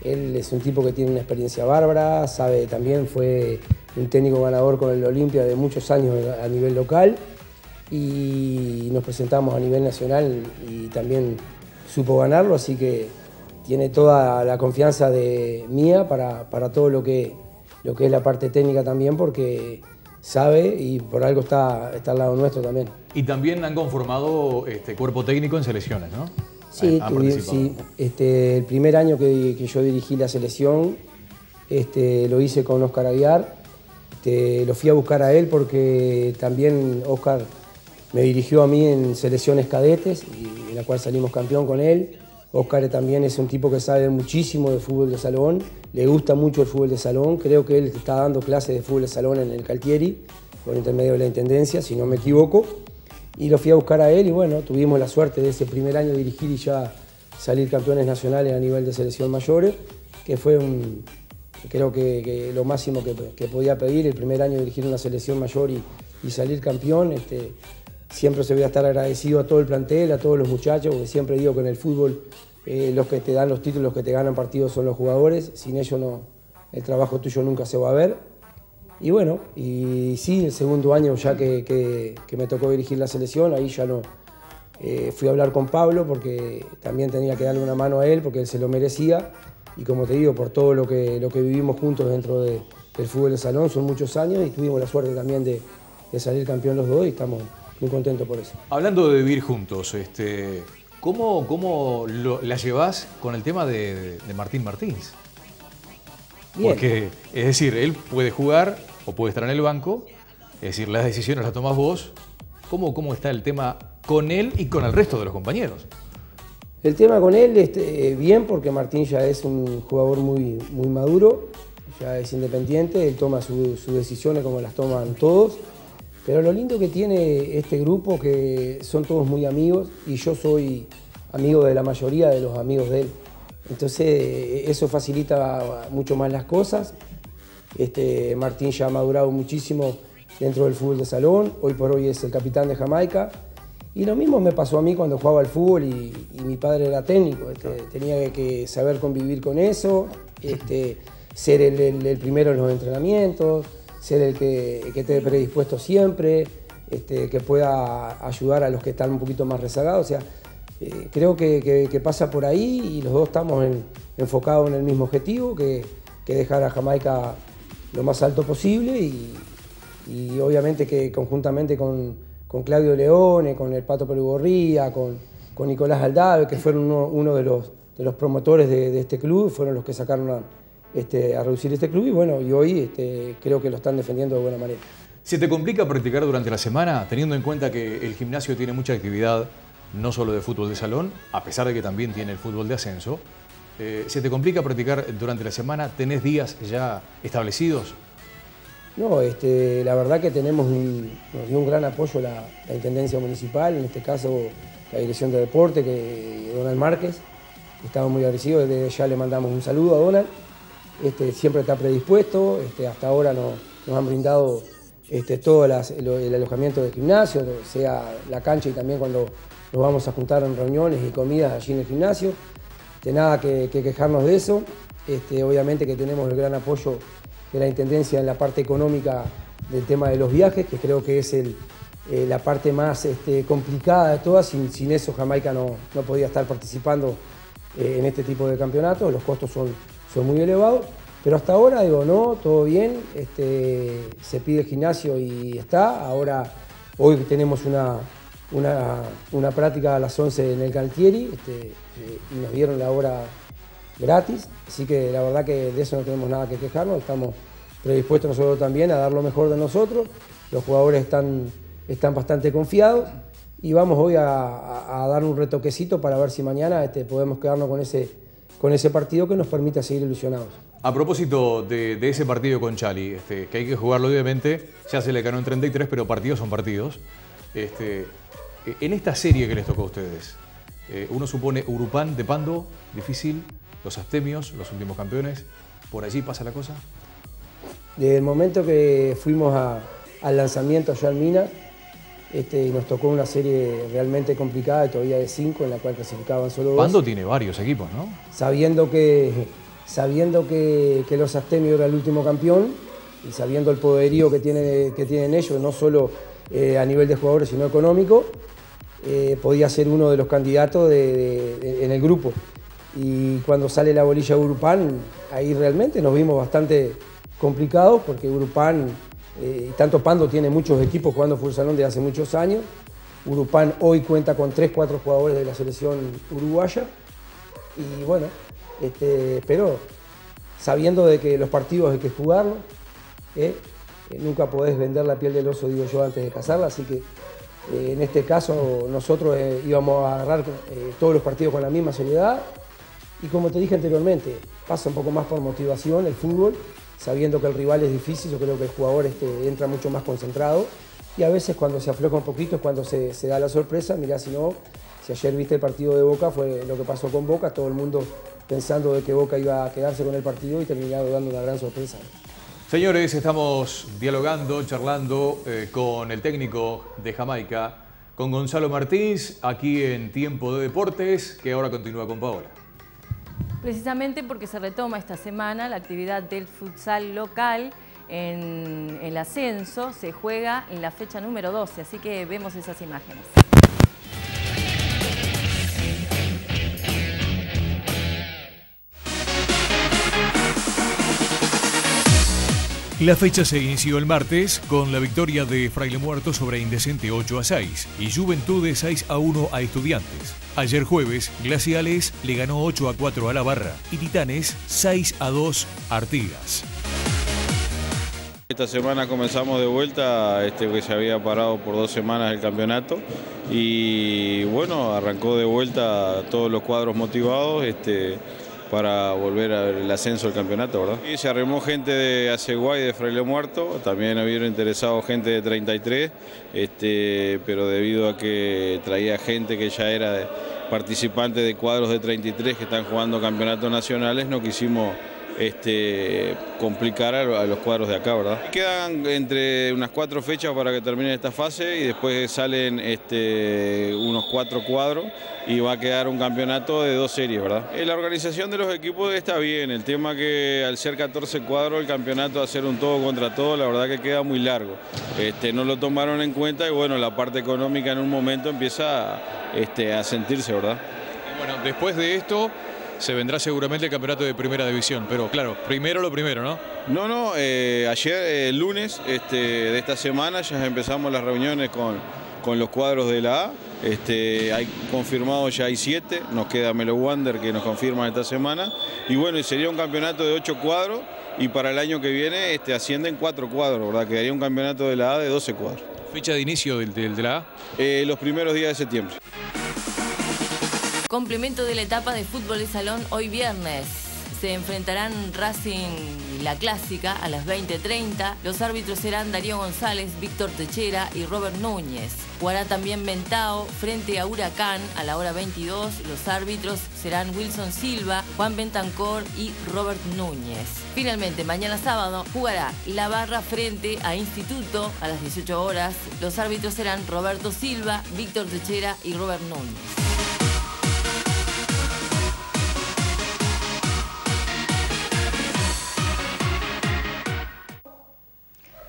él es un tipo que tiene una experiencia bárbara, sabe también, fue un técnico ganador con el Olimpia de muchos años a nivel local y nos presentamos a nivel nacional y también supo ganarlo, así que tiene toda la confianza de mía para, para todo lo que, lo que es la parte técnica también, porque sabe y por algo está, está al lado nuestro también. Y también han conformado este cuerpo técnico en selecciones, ¿no? Sí, sí. Este, el primer año que, que yo dirigí la selección este, lo hice con Oscar Aguiar. Este, lo fui a buscar a él porque también Oscar me dirigió a mí en selecciones cadetes, y en la cual salimos campeón con él. Oscar también es un tipo que sabe muchísimo de fútbol de salón, le gusta mucho el fútbol de salón. Creo que él está dando clases de fútbol de salón en el Caltieri, por intermedio de la Intendencia, si no me equivoco. Y lo fui a buscar a él y bueno, tuvimos la suerte de ese primer año dirigir y ya salir campeones nacionales a nivel de selección mayores, que fue un, creo que, lo máximo que, que podía pedir, el primer año dirigir una selección mayor y, y salir campeón. Este, siempre se voy a estar agradecido a todo el plantel, a todos los muchachos, porque siempre digo que en el fútbol eh, los que te dan los títulos, los que te ganan partidos son los jugadores, sin ellos no, el trabajo tuyo nunca se va a ver. Y bueno, y sí, el segundo año ya que, me tocó dirigir la selección, ahí ya no. eh, fui a hablar con Pablo porque también tenía que darle una mano a él porque él se lo merecía. Y como te digo, por todo lo que, lo que vivimos juntos dentro de- del fútbol de salón, son muchos años y tuvimos la suerte también de, de salir campeón los dos y estamos muy contentos por eso. Hablando de vivir juntos, este, ¿cómo, cómo lo- la llevas con el tema de, de Martín Martins? Bien. Porque, es decir, él puede jugar o puede estar en el banco, es decir, las decisiones las tomas vos. ¿Cómo, cómo está el tema con él y con el resto de los compañeros? El tema con él, este, bien, porque Martín ya es un jugador muy, muy maduro, ya es independiente, él toma su- sus decisiones como las toman todos. Pero lo lindo que tiene este grupo, que son todos muy amigos, y yo soy amigo de la mayoría de los amigos de él. Entonces, eso facilita mucho más las cosas. Este, Martín ya ha madurado muchísimo dentro del fútbol de salón, hoy por hoy es el capitán de Jamaica. Y lo mismo me pasó a mí cuando jugaba al fútbol y, y mi padre era técnico. este, tenía que, saber convivir con eso, este, ser el, el- el primero en los entrenamientos, ser el que, que esté predispuesto siempre, este, que pueda ayudar a los que están un poquito más rezagados. O sea, eh, creo que, que- pasa por ahí y los dos estamos en- enfocados en el mismo objetivo, que, que dejar a Jamaica lo más alto posible y, y obviamente que conjuntamente con, con Claudio Leone, con el Pato Perugorría, con, con Nicolás Aldave, que fueron uno, de, los, de los promotores de, de este club, fueron los que sacaron este, a reducir este club y bueno, y hoy este, creo que lo están defendiendo de buena manera. ¿Se te complica practicar durante la semana, teniendo en cuenta que el gimnasio tiene mucha actividad, no solo de fútbol de salón, a pesar de que también tiene el fútbol de ascenso? Eh, ¿Se te complica practicar durante la semana? ¿Tenés días ya establecidos? No, este, la verdad que tenemos un, nos dio un gran apoyo la, la Intendencia Municipal, en este caso la Dirección de Deporte, que Donald Márquez, estaba muy agradecido, desde ya le mandamos un saludo a Donald, este, siempre está predispuesto, este, hasta ahora no- nos han brindado este, todo el alojamiento del gimnasio, sea la cancha y también cuando nos vamos a juntar en reuniones y comidas allí en el gimnasio, de nada que, que quejarnos de eso, este, obviamente que tenemos el gran apoyo de la Intendencia en la parte económica del tema de los viajes, que creo que es el, eh, la parte más complicada de todas. Sin, sin eso Jamaica no, no podía estar participando eh, en este tipo de campeonatos, los costos son, son muy elevados. Pero hasta ahora digo, no, todo bien, este, se pide gimnasio y está. Ahora, hoy tenemos una, una, una práctica a las 11 en el Galtieri este, eh, y nos dieron la hora gratis, así que la verdad que de eso no tenemos nada que quejarnos, estamos predispuestos nosotros también a dar lo mejor de nosotros, los jugadores están, están bastante confiados y vamos hoy a dar un retoquecito para ver si mañana este, podemos quedarnos con ese, con ese partido que nos permita seguir ilusionados. A propósito de, de ese partido con Chali, este, que hay que jugarlo obviamente, ya se le ganó en 33, pero partidos son partidos. Este, eh, en esta serie que les tocó a ustedes, eh, uno supone Urupán de Pando, difícil, los Astemios, los últimos campeones, ¿por allí pasa la cosa? Desde el momento que fuimos a- al lanzamiento allá en Mina, este, nos tocó una serie realmente complicada, todavía de cinco, en la cual clasificaban solo dos. Pando tiene varios equipos, ¿no? sabiendo que, sabiendo que, que los Astemios era el último campeón y sabiendo el poderío que, tiene, que tienen ellos, no solo eh, a nivel de jugadores, sino económico, eh, podía ser uno de los candidatos de- de- de- en el grupo. Y cuando sale la bolilla Urupán, ahí realmente nos vimos bastante complicados porque Urupán, eh, tanto Pando tiene muchos equipos jugando fútbol salón desde hace muchos años. Urupán hoy cuenta con 3, 4 jugadores de la selección uruguaya. Y bueno, este, pero sabiendo de que los partidos hay que jugarlos, ¿eh? Eh, nunca podés vender la piel del oso, digo yo, antes de cazarla, así que en este caso nosotros íbamos a agarrar todos los partidos con la misma seriedad y como te dije anteriormente, pasa un poco más por motivación el fútbol, sabiendo que el rival es difícil, yo creo que el jugador este, entra mucho más concentrado y a veces cuando se afloja un poquito es cuando se, da la sorpresa, mirá si no, si ayer viste el partido de Boca fue lo que pasó con Boca, todo el mundo pensando de que Boca iba a quedarse con el partido y terminado dando una gran sorpresa. Señores, estamos dialogando, charlando eh, con el técnico de Jamaica, con Gonzalo Martínez, aquí en Tiempo de Deportes, que ahora continúa con Paola. Precisamente porque se retoma esta semana la actividad del futsal local en el ascenso, se juega en la fecha número 12, así que vemos esas imágenes. La fecha se inició el martes con la victoria de Fraile Muerto sobre Indecente 8 a 6 y Juventud de 6 a 1 a Estudiantes. Ayer jueves, Glaciales le ganó 8 a 4 a La Barra y Titanes 6 a 2 a Artigas. Esta semana comenzamos de vuelta, este que se había parado por dos semanas el campeonato y bueno, arrancó de vuelta todos los cuadros motivados este, para volver al ascenso del campeonato, ¿verdad? Y se arrimó gente de Aceguay, de Fraile Muerto, también habían interesado gente de 33, este, pero debido a que traía gente que ya era participante de cuadros de 33 que están jugando campeonatos nacionales, no quisimos este, complicar a, los cuadros de acá, ¿verdad? Quedan entre unas cuatro fechas para que termine esta fase y después salen este, unos cuatro cuadros y va a quedar un campeonato de dos series, ¿verdad? Eh, la organización de los equipos está bien, el tema que al ser 14 cuadros el campeonato va a ser un todo contra todo, la verdad que queda muy largo. Este, no lo tomaron en cuenta y bueno, la parte económica en un momento empieza este, a sentirse, ¿verdad? Bueno, después de esto se vendrá seguramente el campeonato de primera división, pero claro, primero lo primero, ¿no? No, no, eh, ayer, el eh, lunes este, de esta semana ya empezamos las reuniones con, con los cuadros de la A. Este, hay confirmado ya hay siete, nos queda Melo Wander que nos confirma esta semana. Y bueno, sería un campeonato de ocho cuadros y para el año que viene este, ascienden cuatro cuadros, ¿verdad? Quedaría un campeonato de la A de 12 cuadros. ¿Fecha de inicio del, de la A? Eh, los primeros días de septiembre. Complemento de la etapa de fútbol de salón hoy viernes. Se enfrentarán Racing la Clásica a las 20.30. Los árbitros serán Darío González, Víctor Techera y Robert Núñez. Jugará también Mentao frente a Huracán a la hora 22. Los árbitros serán Wilson Silva, Juan Bentancor y Robert Núñez. Finalmente, mañana sábado jugará La Barra frente a Instituto a las 18 horas. Los árbitros serán Roberto Silva, Víctor Techera y Robert Núñez.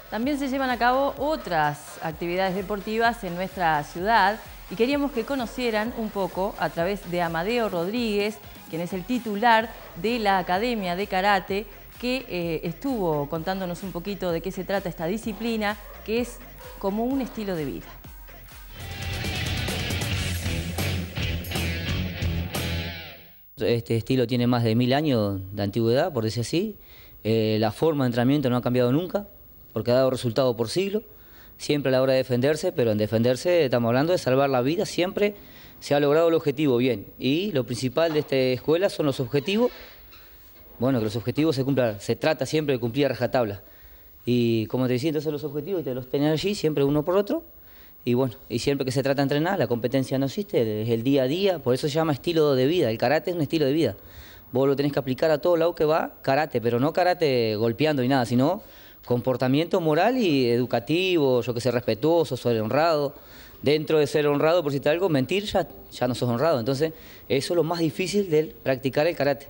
También se llevan a cabo otras actividades deportivas en nuestra ciudad y queríamos que conocieran un poco a través de Amadeo Rodríguez, quien es el titular de la Academia de Karate, que eh, estuvo contándonos un poquito de qué se trata esta disciplina, que es como un estilo de vida. Este estilo tiene más de mil años de antigüedad, por decir así. Eh, la forma de entrenamiento no ha cambiado nunca porque ha dado resultado por siglo, siempre a la hora de defenderse, pero en defenderse estamos hablando de salvar la vida, siempre se ha logrado el objetivo bien. Y lo principal de esta escuela son los objetivos, bueno, que los objetivos se cumplan, se trata siempre de cumplir a rajatabla. Y como te decía, entonces los objetivos te los tenés allí, siempre uno por otro, y bueno, y siempre que se trata de entrenar, la competencia no existe, es el día a día, por eso se llama estilo de vida, el karate es un estilo de vida. Vos lo tenés que aplicar a todo lado que va, karate, pero no karate golpeando y nada, sino comportamiento moral y educativo, yo que sé, respetuoso, ser honrado. Dentro de ser honrado, por citar algo, mentir ya, ya no sos honrado. Entonces, eso es lo más difícil de practicar el karate.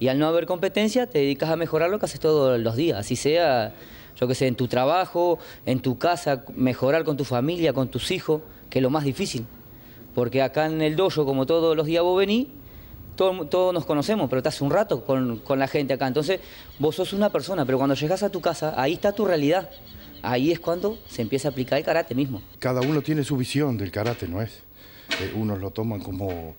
Y al no haber competencia, te dedicas a mejorar lo que haces todos los días. Así sea, yo que sé, en tu trabajo, en tu casa, mejorar con tu familia, con tus hijos, que es lo más difícil. Porque acá en el dojo, como todos los días vos venís, todos, nos conocemos, pero estás un rato con, la gente acá. Entonces, vos sos una persona, pero cuando llegas a tu casa, ahí está tu realidad. Ahí es cuando se empieza a aplicar el karate mismo. Cada uno tiene su visión del karate, ¿no es? Eh, unos lo toman como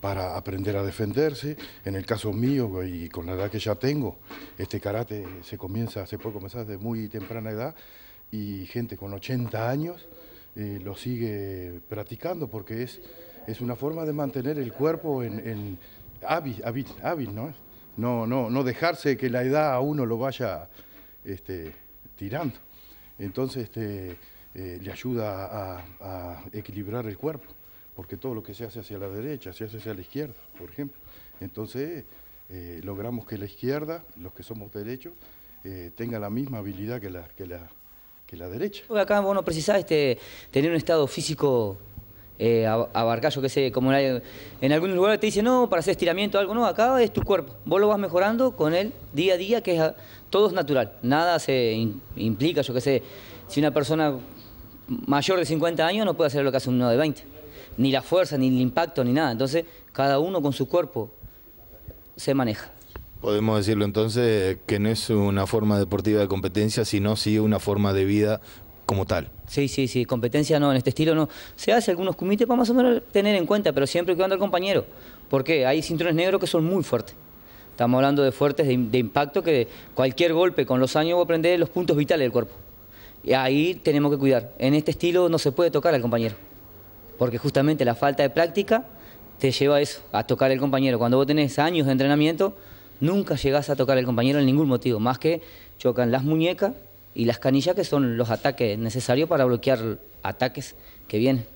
para aprender a defenderse. En el caso mío, y con la edad que ya tengo, este karate se comienza, se puede comenzar desde muy temprana edad y gente con 80 años eh, lo sigue practicando porque es es una forma de mantener el cuerpo en, hábil, hábil, ¿no? No, no, no dejarse que la edad a uno lo vaya este, tirando. Entonces este, eh, le ayuda a, equilibrar el cuerpo, porque todo lo que se hace hacia la derecha, se hace hacia la izquierda, por ejemplo. Entonces eh, logramos que la izquierda, los que somos derechos, eh, tenga la misma habilidad que la, que la, que la derecha. Acá vos precisás este, tener un estado físico eh, abarcar, yo qué sé, como en algunos lugares te dicen, no, para hacer estiramiento o algo, no, acá es tu cuerpo, vos lo vas mejorando con él día a día, que es, todo es natural, nada se implica, yo qué sé, si una persona mayor de 50 años no puede hacer lo que hace uno de 20, ni la fuerza, ni el impacto, ni nada, entonces cada uno con su cuerpo se maneja. Podemos decirlo entonces que no es una forma deportiva de competencia, sino sí una forma de vida como tal. Sí, sí, sí, competencia no, en este estilo no. Se hace algunos comités para más o menos tener en cuenta, pero siempre cuidando al compañero. porque Hay cinturones negros que son muy fuertes. Estamos hablando de fuertes de, impacto que cualquier golpe con los años va a prender los puntos vitales del cuerpo. Y ahí tenemos que cuidar. En este estilo no se puede tocar al compañero, porque justamente la falta de práctica te lleva a eso, a tocar al compañero. Cuando vos tenés años de entrenamiento, nunca llegás a tocar al compañero en ningún motivo, más que chocan las muñecas y las canillas que son los ataques necesarios para bloquear ataques que vienen.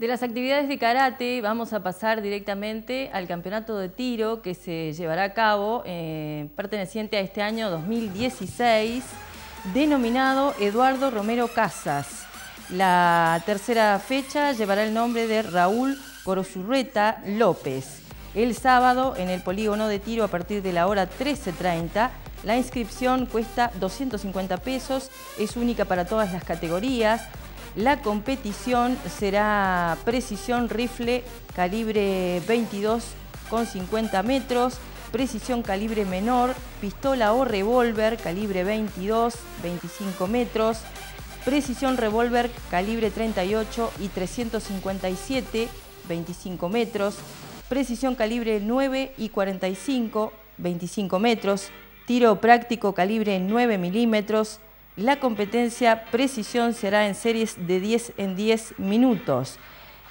De las actividades de karate vamos a pasar directamente al campeonato de tiro que se llevará a cabo eh, perteneciente a este año 2016, denominado Eduardo Romero Casas. La tercera fecha llevará el nombre de Raúl Corosurreta López. El sábado en el polígono de tiro a partir de la hora 13.30 la inscripción cuesta 250 pesos, es única para todas las categorías. La competición será precisión rifle calibre 22 con 50 metros, precisión calibre menor, pistola o revólver calibre 22, 25 metros, precisión revólver calibre 38 y 357, 25 metros, precisión calibre 9 y 45, 25 metros, tiro práctico calibre 9 milímetros, la competencia precisión será en series de 10 en 10 minutos,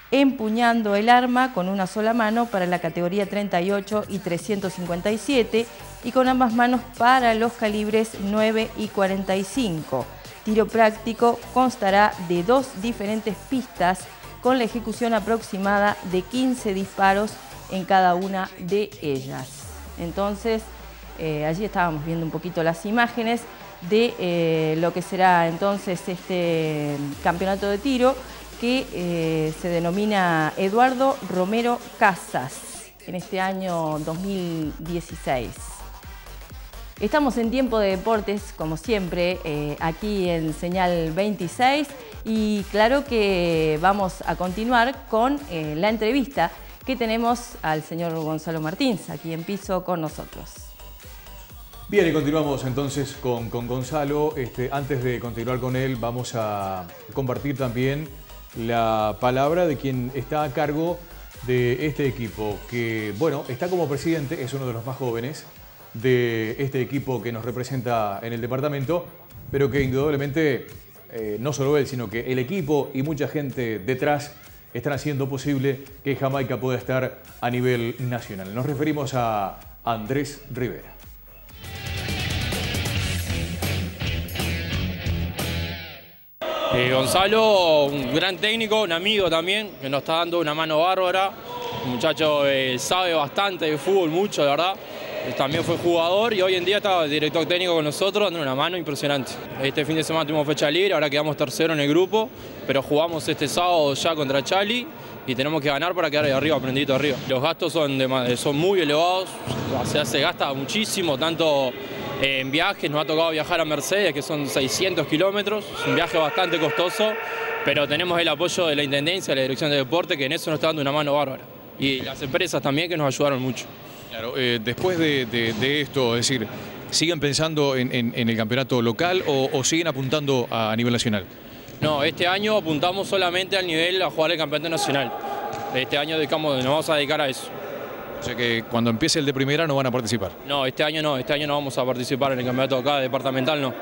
empuñando el arma con una sola mano para la categoría 38 y 357 y con ambas manos para los calibres 9 y 45. Tiro práctico constará de dos diferentes pistas con la ejecución aproximada de 15 disparos en cada una de ellas. Entonces, eh, allí estábamos viendo un poquito las imágenes de eh, lo que será entonces este campeonato de tiro que eh, se denomina Eduardo Romero Casas en este año 2016. Estamos en tiempo de deportes, como siempre, aquí en Señal 26 y claro que vamos a continuar con la entrevista que tenemos al señor Gonzalo Martínez aquí en piso con nosotros. Bien, y continuamos entonces con, Gonzalo. Este, antes de continuar con él, vamos a compartir también la palabra de quien está a cargo de este equipo, que, bueno, está como presidente, es uno de los más jóvenes de este equipo que nos representa en el departamento, pero que indudablemente eh, no solo él, sino que el equipo y mucha gente detrás están haciendo posible que Jamaica pueda estar a nivel nacional. Nos referimos a Andrés Rivera. Eh, Gonzalo, un gran técnico, un amigo también, que nos está dando una mano bárbara. Un muchacho eh, sabe bastante de fútbol, mucho, de verdad. Eh, también fue jugador y hoy en día está director técnico con nosotros, dando una mano impresionante. Este fin de semana tuvimos fecha libre, ahora quedamos tercero en el grupo, pero jugamos este sábado ya contra Chali y tenemos que ganar para quedar ahí arriba, prendito arriba. Los gastos son, son muy elevados, se, se gasta muchísimo, tanto en viajes, nos ha tocado viajar a Mercedes, que son 600 kilómetros, es un viaje bastante costoso, pero tenemos el apoyo de la Intendencia, de la Dirección de Deporte, que en eso nos está dando una mano bárbara. Y las empresas también que nos ayudaron mucho. Claro, eh, después de, esto, es decir, ¿siguen pensando en, el campeonato local o, siguen apuntando a, nivel nacional? No, este año apuntamos solamente al nivel a jugar el campeonato nacional. Este año nos vamos a dedicar a eso. O sea que cuando empiece el de primera no van a participar. No, este año no, este año no vamos a participar en el campeonato acá departamental, no.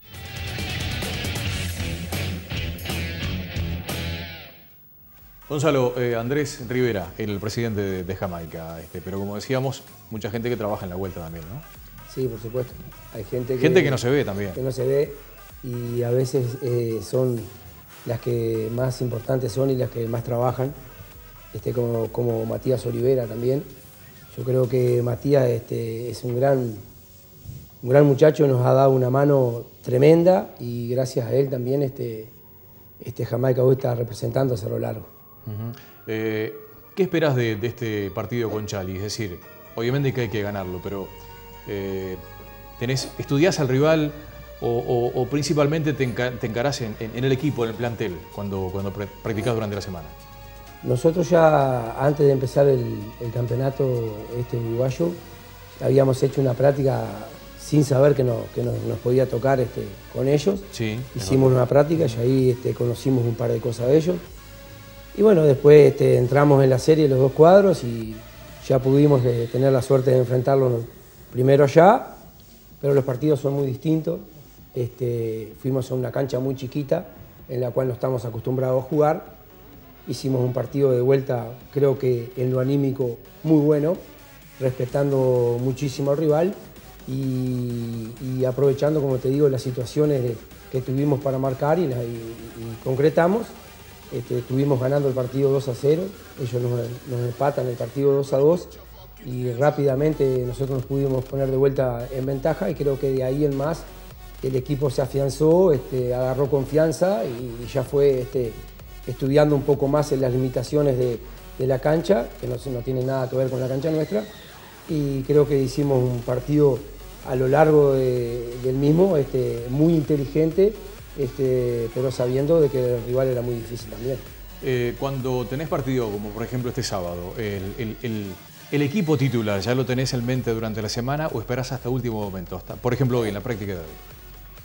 Gonzalo, eh, Andrés Rivera, el presidente de, Jamaica, este, pero como decíamos, mucha gente que trabaja en la vuelta también, ¿no? Sí, por supuesto. Hay gente que, gente que no se ve también. Que no se ve y a veces eh, son las que más importantes son y las que más trabajan, este, como, como Matías Olivera también, yo creo que Matías este, es un gran, un gran muchacho, nos ha dado una mano tremenda y gracias a él también este, este Jamaica hoy está representando a Cerro Largo. Eh, ¿Qué esperas de, este partido con Chali? Es decir, obviamente que hay que ganarlo, pero eh, tenés, ¿estudiás al rival o, principalmente te, encarás en, el equipo, en el plantel, cuando, cuando practicás durante la semana? Nosotros ya antes de empezar el, campeonato este uruguayo habíamos hecho una práctica sin saber que, nos, podía tocar este, con ellos. Hicimos una práctica y ahí este, conocimos un par de cosas de ellos. Y bueno, después este, entramos en la serie los dos cuadros y ya pudimos eh, tener la suerte de enfrentarlos primero allá, pero los partidos son muy distintos. fuimos a una cancha muy chiquita en la cual no estamos acostumbrados a jugar Hicimos un partido de vuelta, creo que en lo anímico, muy bueno, respetando muchísimo al rival y, aprovechando, como te digo, las situaciones que tuvimos para marcar y, concretamos. Este, estuvimos ganando el partido 2 a 0, ellos nos, empatan el partido 2 a 2 y rápidamente nosotros nos pudimos poner de vuelta en ventaja y creo que de ahí en más el equipo se afianzó, este, agarró confianza y, ya fue este, estudiando un poco más en las limitaciones de, la cancha, que no, tiene nada que ver con la cancha nuestra, y creo que hicimos un partido a lo largo del mismo, muy inteligente, este, pero sabiendo de que el rival era muy difícil también. Eh, cuando tenés partido, como por ejemplo este sábado, el, equipo titular, ¿ya lo tenés en mente durante la semana o esperás hasta último momento? Hasta, por ejemplo, hoy en la práctica de hoy.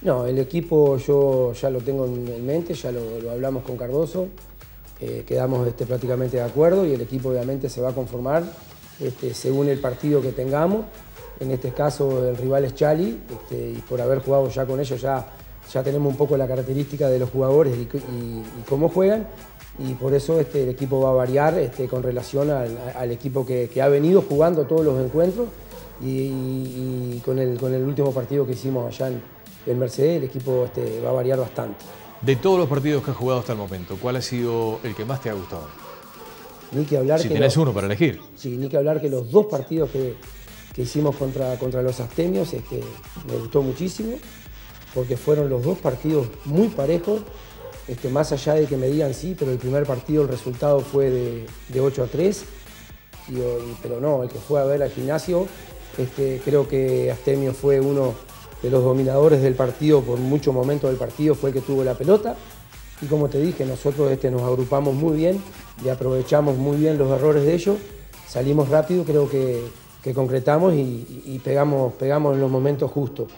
No, el equipo yo ya lo tengo en mente, ya lo, hablamos con Cardoso, eh, quedamos este, prácticamente de acuerdo y el equipo obviamente se va a conformar este, según el partido que tengamos. En este caso el rival es Chali este, y por haber jugado ya con ellos ya, ya tenemos un poco la característica de los jugadores y, cómo juegan y por eso este, el equipo va a variar este, con relación al, equipo que, ha venido jugando todos los encuentros y, con, el, con el último partido que hicimos allá en, en Mercedes el equipo este, va a variar bastante. De todos los partidos que has jugado hasta el momento, ¿cuál ha sido el que más te ha gustado? Ni que hablar si que tenés uno para elegir. Sí, ni que hablar que los dos partidos que, hicimos contra, contra los astemios es que me gustó muchísimo, porque fueron los dos partidos muy parejos, este, más allá de que me digan sí, pero el primer partido el resultado fue de, 8 a 3, pero no, el que fue a ver al gimnasio, este, creo que Astemio fue uno de los dominadores del partido por muchos momentos del partido fue el que tuvo la pelota. Y como te dije, nosotros este, nos agrupamos muy bien y aprovechamos muy bien los errores de ellos. Salimos rápido, creo que, concretamos y, pegamos, pegamos en los momentos justos.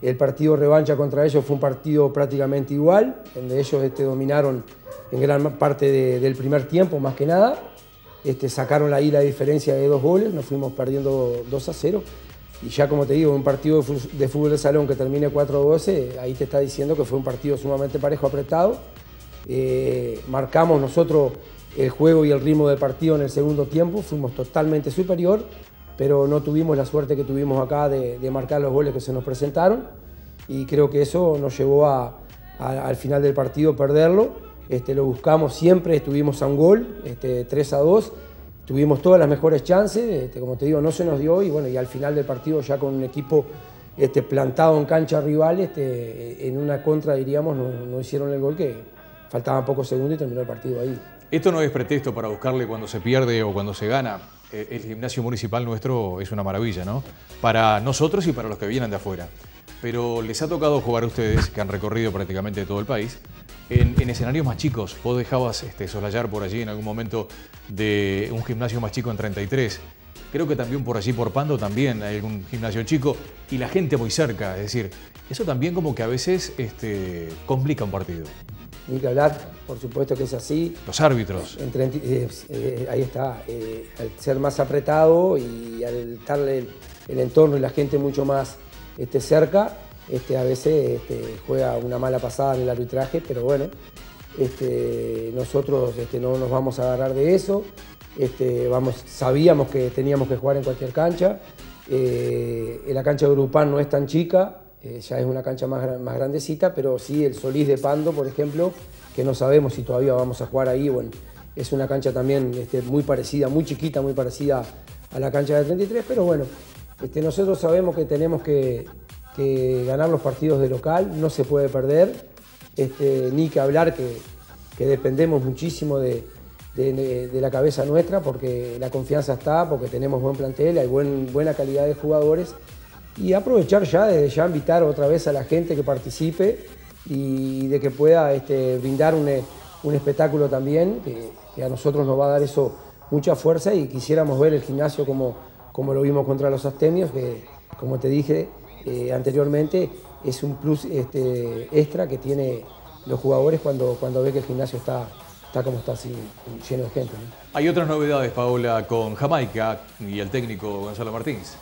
El partido revancha contra ellos fue un partido prácticamente igual, donde ellos este, dominaron en gran parte del primer tiempo, más que nada. Este, sacaron ahí la diferencia de dos goles, nos fuimos perdiendo 2 a 0 y ya como te digo, un partido de fútbol de salón que termine 4-12, ahí te está diciendo que fue un partido sumamente parejo, apretado. Eh, marcamos nosotros el juego y el ritmo del partido en el segundo tiempo, fuimos totalmente superior, pero no tuvimos la suerte que tuvimos acá de, marcar los goles que se nos presentaron y creo que eso nos llevó a, al final del partido perderlo. Este, lo buscamos siempre, estuvimos a un gol, este, 3 a 2 tuvimos todas las mejores chances, este, como te digo, no se nos dio y bueno, y al final del partido ya con un equipo este, plantado en cancha rival, este, en una contra diríamos, no, hicieron el gol que faltaban pocos segundos y terminó el partido ahí. Esto no es pretexto para buscarle cuando se pierde o cuando se gana. Eh, el gimnasio municipal nuestro es una maravilla, ¿no? Para nosotros y para los que vienen de afuera. Pero les ha tocado jugar a ustedes, que han recorrido prácticamente todo el país, en, escenarios más chicos. Vos dejabas este, solayar por allí en algún momento de un gimnasio más chico en 33. Creo que también por allí, por Pando, también hay algún gimnasio chico y la gente muy cerca. Es decir, eso también como que a veces este, complica un partido. Ni que hablar, por supuesto que es así. Los árbitros. Eh, eh, ahí está. Eh, al ser más apretado y al darle el, entorno y la gente mucho más este, cerca, este, a veces este, juega una mala pasada en el arbitraje, pero bueno, este, nosotros este, no nos vamos a agarrar de eso. Este, vamos, sabíamos que teníamos que jugar en cualquier cancha. La cancha de Urupán no es tan chica, eh, ya es una cancha más, más grandecita, pero sí el Solís de Pando, por ejemplo, que no sabemos si todavía vamos a jugar ahí. Bueno, es una cancha también este, muy parecida, muy chiquita, muy parecida a la cancha de 33, pero bueno, este, nosotros sabemos que tenemos que, ganar los partidos de local, no se puede perder, este, ni que hablar que, dependemos muchísimo de, la cabeza nuestra, porque la confianza está, porque tenemos buen plantel, hay buena calidad de jugadores, y aprovechar ya, desde ya invitar otra vez a la gente que participe y de que pueda este, brindar un, espectáculo también, que, a nosotros nos va a dar eso mucha fuerza y quisiéramos ver el gimnasio como, como lo vimos contra los astemios, que como te dije, eh, anteriormente, es un plus este, extra que tiene los jugadores cuando, cuando ve que el gimnasio está, está como está así, lleno de gente. Hay otras novedades, Paola, con Jamaica y el técnico Gonzalo Martínez.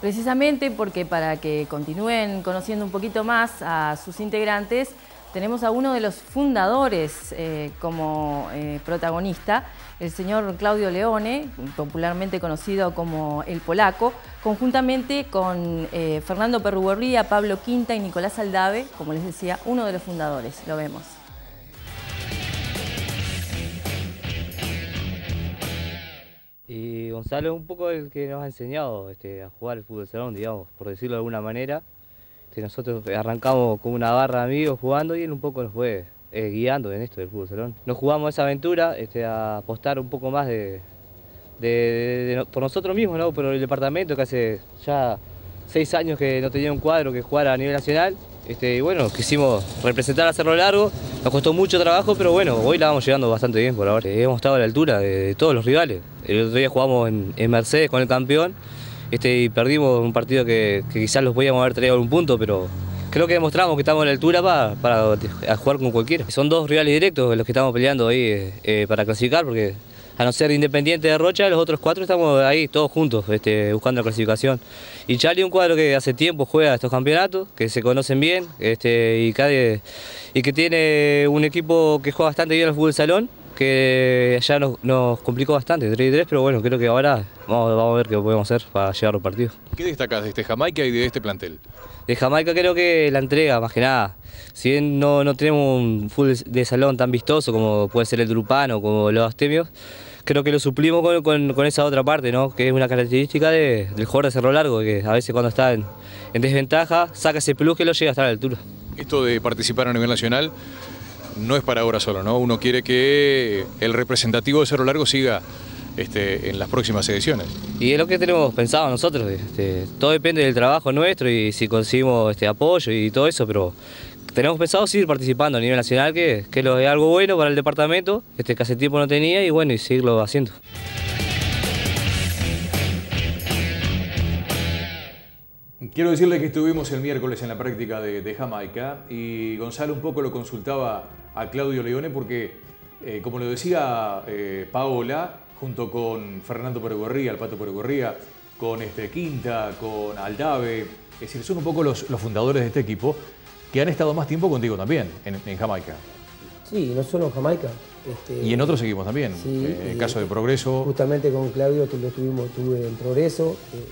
Precisamente porque para que continúen conociendo un poquito más a sus integrantes, tenemos a uno de los fundadores eh, como eh, protagonista, el señor Claudio Leone, popularmente conocido como El Polaco, conjuntamente con eh, Fernando Perruborría, Pablo Quinta y Nicolás Aldave, como les decía, uno de los fundadores. Lo vemos. Gonzalo es un poco el que nos ha enseñado este, a jugar el fútbol salón, digamos, por decirlo de alguna manera. Este, nosotros arrancamos con una barra de amigos jugando y él un poco nos fue eh, guiando en esto del fútbol salón. Nos jugamos esa aventura este, a apostar un poco más de, por nosotros mismos, ¿no? por el departamento que hace ya seis años que no tenía un cuadro que jugara a nivel nacional. Y bueno, quisimos representar a Cerro Largo, nos costó mucho trabajo, pero bueno, hoy la vamos llegando bastante bien por ahora. Hemos estado a la altura de todos los rivales. El otro día jugamos en, en Mercedes con el campeón este, y perdimos un partido que, quizás los podíamos haber traído un punto, pero creo que demostramos que estamos a la altura pa- para, a jugar con cualquiera. Son dos rivales directos los que estamos peleando ahí eh, eh, para clasificar, porque a no ser Independiente de Rocha, los otros cuatro estamos ahí todos juntos este, buscando la clasificación. Y Charlie un cuadro que hace tiempo juega estos campeonatos, que se conocen bien este, y, y que tiene un equipo que juega bastante bien al fútbol salón, que ya nos, nos complicó bastante, 3 y 3, pero bueno, creo que ahora vamos, vamos a ver qué podemos hacer para llegar a los partidos. ¿Qué destacás de este Jamaica y de este plantel? De Jamaica creo que la entrega, más que nada. Si bien no, no tenemos un fútbol de salón tan vistoso como puede ser el Drupano, como los Astemios, creo que lo suplimos con, con- con esa otra parte, ¿no? que es una característica de- del jugador de Cerro Largo, que a veces cuando está en, en desventaja saca ese plus que lo llega a estar a la altura. Esto de participar a nivel nacional no es para ahora solo, ¿no? Uno quiere que el representativo de Cerro Largo siga este, en las próximas ediciones. Y es lo que tenemos pensado nosotros, este, todo depende del trabajo nuestro y si conseguimos este apoyo y todo eso, pero tenemos pensado seguir participando a nivel nacional, que, que lo- es algo bueno para el departamento, este, que hace tiempo no tenía y bueno, y seguirlo haciendo. Quiero decirle que estuvimos el miércoles en la práctica de, de Jamaica y Gonzalo un poco lo consultaba a Claudio Leone porque, eh, como lo decía eh, Paola, junto con Fernando Pergorría, el Pato Pergorría, con este, Quinta, con Aldave, es decir, son un poco los, los fundadores de este equipo que han estado más tiempo contigo también en, en Jamaica. Sí, no solo en Jamaica. este, Y en otros equipos también. Sí, Eh, el caso de Progreso. Justamente con Claudio lo tuvimos, tuve en progreso. eh,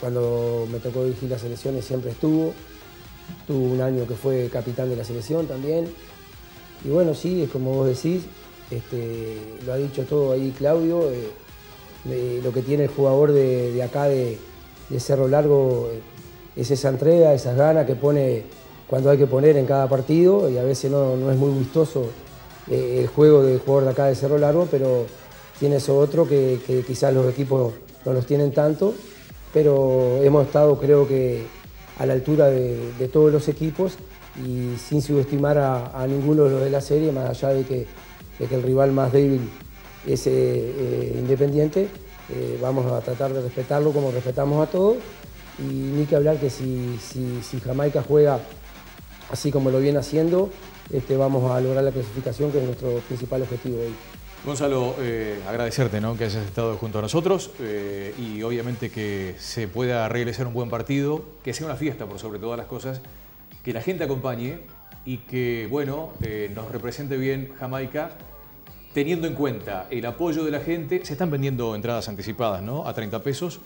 cuando me tocó dirigir las selecciones siempre estuvo. Tuvo un año que fue capitán de la selección también. Y bueno, sí, es como vos decís, este, lo ha dicho todo ahí Claudio. eh, lo que tiene el jugador de, de acá de, de Cerro Largo eh, es esa entrega, esas ganas que pone cuando hay que poner en cada partido y a veces no, no es muy gustoso eh, el juego del jugador de acá de Cerro Largo, pero tiene eso otro que, quizás los equipos no los tienen tanto, pero hemos estado creo que a la altura de todos los equipos y sin subestimar a, ninguno de los de la serie, más allá de que, de que el rival más débil es eh, eh, Independiente, eh, vamos a tratar de respetarlo como respetamos a todos y ni que hablar que si, si, si Jamaica juega así como lo viene haciendo, este, vamos a lograr la clasificación que es nuestro principal objetivo hoy. Gonzalo, agradecerte ¿no? que hayas estado junto a nosotros y obviamente que se pueda realizar un buen partido, que sea una fiesta por sobre todas las cosas, que la gente acompañe y que, bueno, eh, nos represente bien Jamaica, teniendo en cuenta el apoyo de la gente. Se están vendiendo entradas anticipadas, ¿no? A 30 pesos.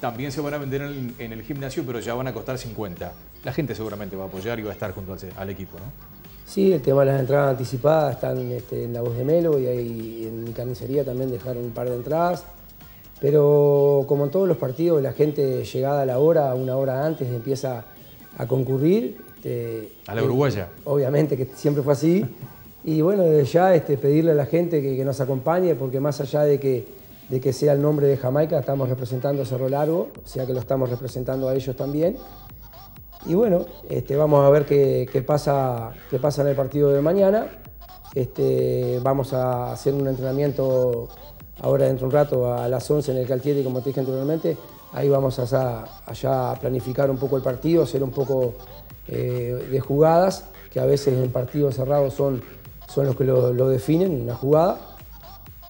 También se van a vender en, el gimnasio, pero ya van a costar 50. La gente seguramente va a apoyar y va a estar junto al, al equipo, ¿no? Sí, el tema de las entradas anticipadas están este, en la voz de Melo y ahí en mi carnicería también dejaron un par de entradas. Pero como en todos los partidos, la gente llegada a la hora, una hora antes, empieza a concurrir. Este, A la eh, uruguaya. obviamente que siempre fue así. Y bueno, desde ya este, pedirle a la gente que, que nos acompañe, porque más allá de que, de que sea el nombre de Jamaica, estamos representando a Cerro Largo, o sea que lo estamos representando a ellos también. Y bueno, este, vamos a ver qué, qué pasa, qué pasa en el partido de mañana. Este, vamos a hacer un entrenamiento ahora dentro de un rato a las 11 en el Caltieri, como te dije anteriormente. Ahí vamos a, allá a planificar un poco el partido, hacer un poco eh, de jugadas, que a veces en partidos cerrados son, son los que lo, lo definen, una jugada.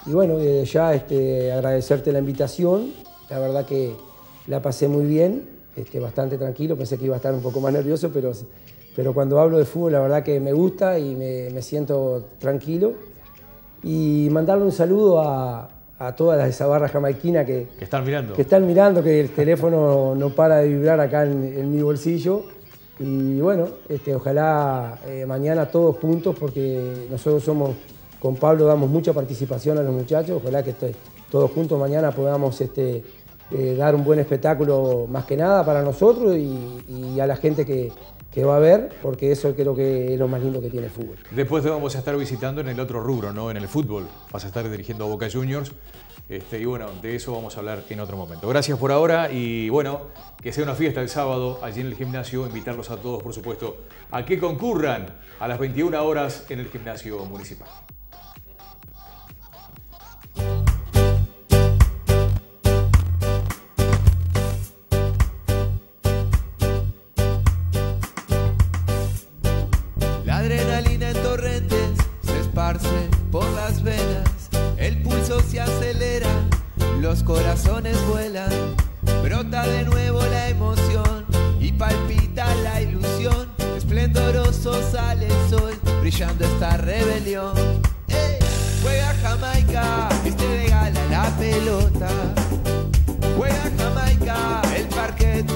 Y bueno, desde ya este, agradecerte la invitación. La verdad que la pasé muy bien, este, bastante tranquilo. Pensé que iba a estar un poco más nervioso, pero, pero cuando hablo de fútbol la verdad que me gusta y me, me siento tranquilo. Y mandarle un saludo a, a toda esa barra jamaiquina que, Que están mirando. que están mirando, que el teléfono no para de vibrar acá en, en mi bolsillo. Y bueno, este, ojalá eh, mañana todos juntos, porque nosotros somos, con Pablo damos mucha participación a los muchachos, ojalá que todos juntos mañana podamos este, eh, dar un buen espectáculo más que nada para nosotros y, y a la gente que, que va a ver, porque eso creo que es lo más lindo que tiene el fútbol. Después te vamos a estar visitando en el otro rubro, ¿no? En el fútbol. Vas a estar dirigiendo a Boca Juniors. Este, y bueno, de eso vamos a hablar en otro momento. Gracias por ahora y bueno, que sea una fiesta el sábado allí en el gimnasio. Invitarlos a todos, por supuesto, a que concurran a las 21 horas en el gimnasio municipal. Los corazones vuelan, brota de nuevo la emoción y palpita la ilusión, esplendoroso sale el sol, brillando esta rebelión. ¡Ey! Juega Jamaica, viste de gala la pelota. Juega Jamaica, el parquet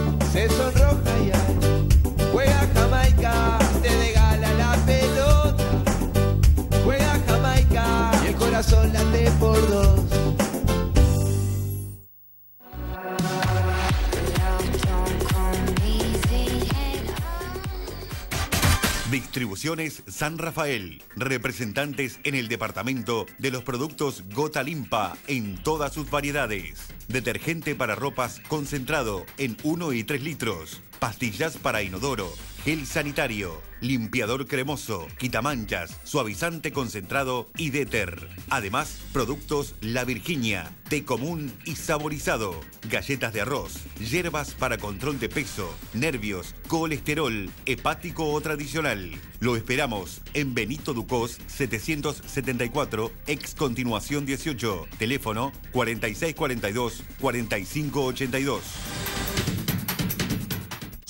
Distribuciones San Rafael, representantes en el departamento de los productos Gota Limpa en todas sus variedades. Detergente para ropas concentrado en 1 y 3 litros. Pastillas para inodoro, gel sanitario, limpiador cremoso, quitamanchas, suavizante concentrado y déter. Además, productos La Virginia, té común y saborizado, galletas de arroz, hierbas para control de peso, nervios, colesterol, hepático o tradicional. Lo esperamos en Benito Ducos 774, ex continuación 18, teléfono 4642 4582.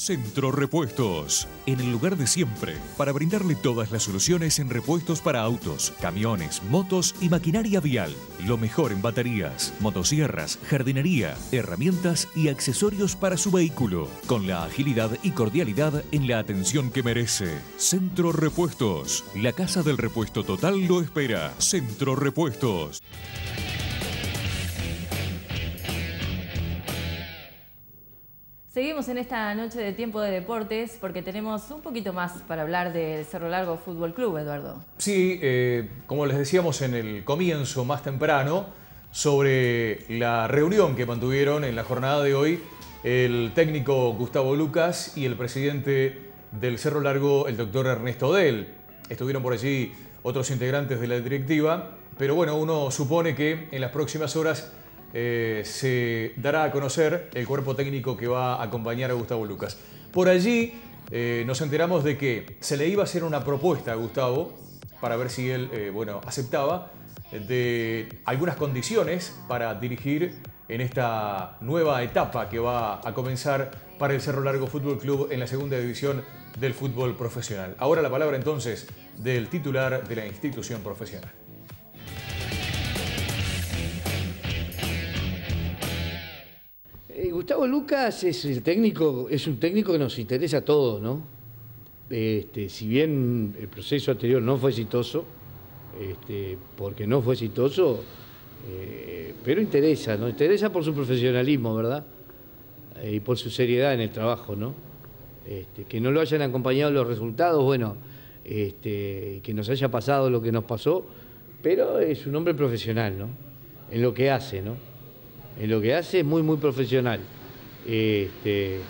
Centro Repuestos, en el lugar de siempre, para brindarle todas las soluciones en repuestos para autos, camiones, motos y maquinaria vial. Lo mejor en baterías, motosierras, jardinería, herramientas y accesorios para su vehículo, con la agilidad y cordialidad en la atención que merece. Centro Repuestos, la casa del repuesto total lo espera. Centro Repuestos. Seguimos en esta noche de tiempo de deportes porque tenemos un poquito más para hablar del Cerro Largo Fútbol Club, Eduardo. Sí, eh, como les decíamos en el comienzo más temprano, sobre la reunión que mantuvieron en la jornada de hoy el técnico Gustavo Lucas y el presidente del Cerro Largo, el doctor Ernesto Del. Estuvieron por allí otros integrantes de la directiva, pero bueno, uno supone que en las próximas horas eh, se dará a conocer el cuerpo técnico que va a acompañar a Gustavo Lucas. Por allí eh, nos enteramos de que se le iba a hacer una propuesta a Gustavo para ver si él eh, bueno, aceptaba de algunas condiciones para dirigir en esta nueva etapa que va a comenzar para el Cerro Largo Fútbol Club en la segunda división del fútbol profesional. Ahora la palabra entonces del titular de la institución profesional. Gustavo Lucas es el técnico, es un técnico que nos interesa a todos, ¿no? Este, si bien el proceso anterior no fue exitoso, este, porque no fue exitoso, eh, pero interesa, ¿no? Interesa por su profesionalismo, ¿verdad? Eh, y por su seriedad en el trabajo, ¿no? Este, que no lo hayan acompañado los resultados, bueno, que nos haya pasado lo que nos pasó, pero es un hombre profesional, ¿no? En lo que hace, ¿no? En lo que hace es muy, muy profesional. Este,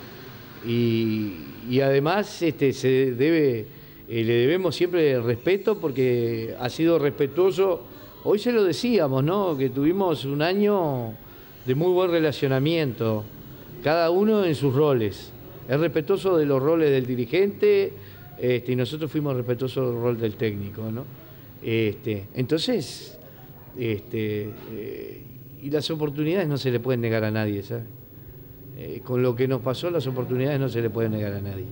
y, además este, se eh, le debemos siempre respeto porque ha sido respetuoso. Hoy se lo decíamos, ¿no? Que tuvimos un año de muy buen relacionamiento, cada uno en sus roles. Es respetuoso de los roles del dirigente este, y nosotros fuimos respetuosos del rol del técnico, ¿no? Entonces, eh, y las oportunidades no se le pueden negar a nadie, ¿sabes? Eh, con lo que nos pasó, las oportunidades no se le pueden negar a nadie.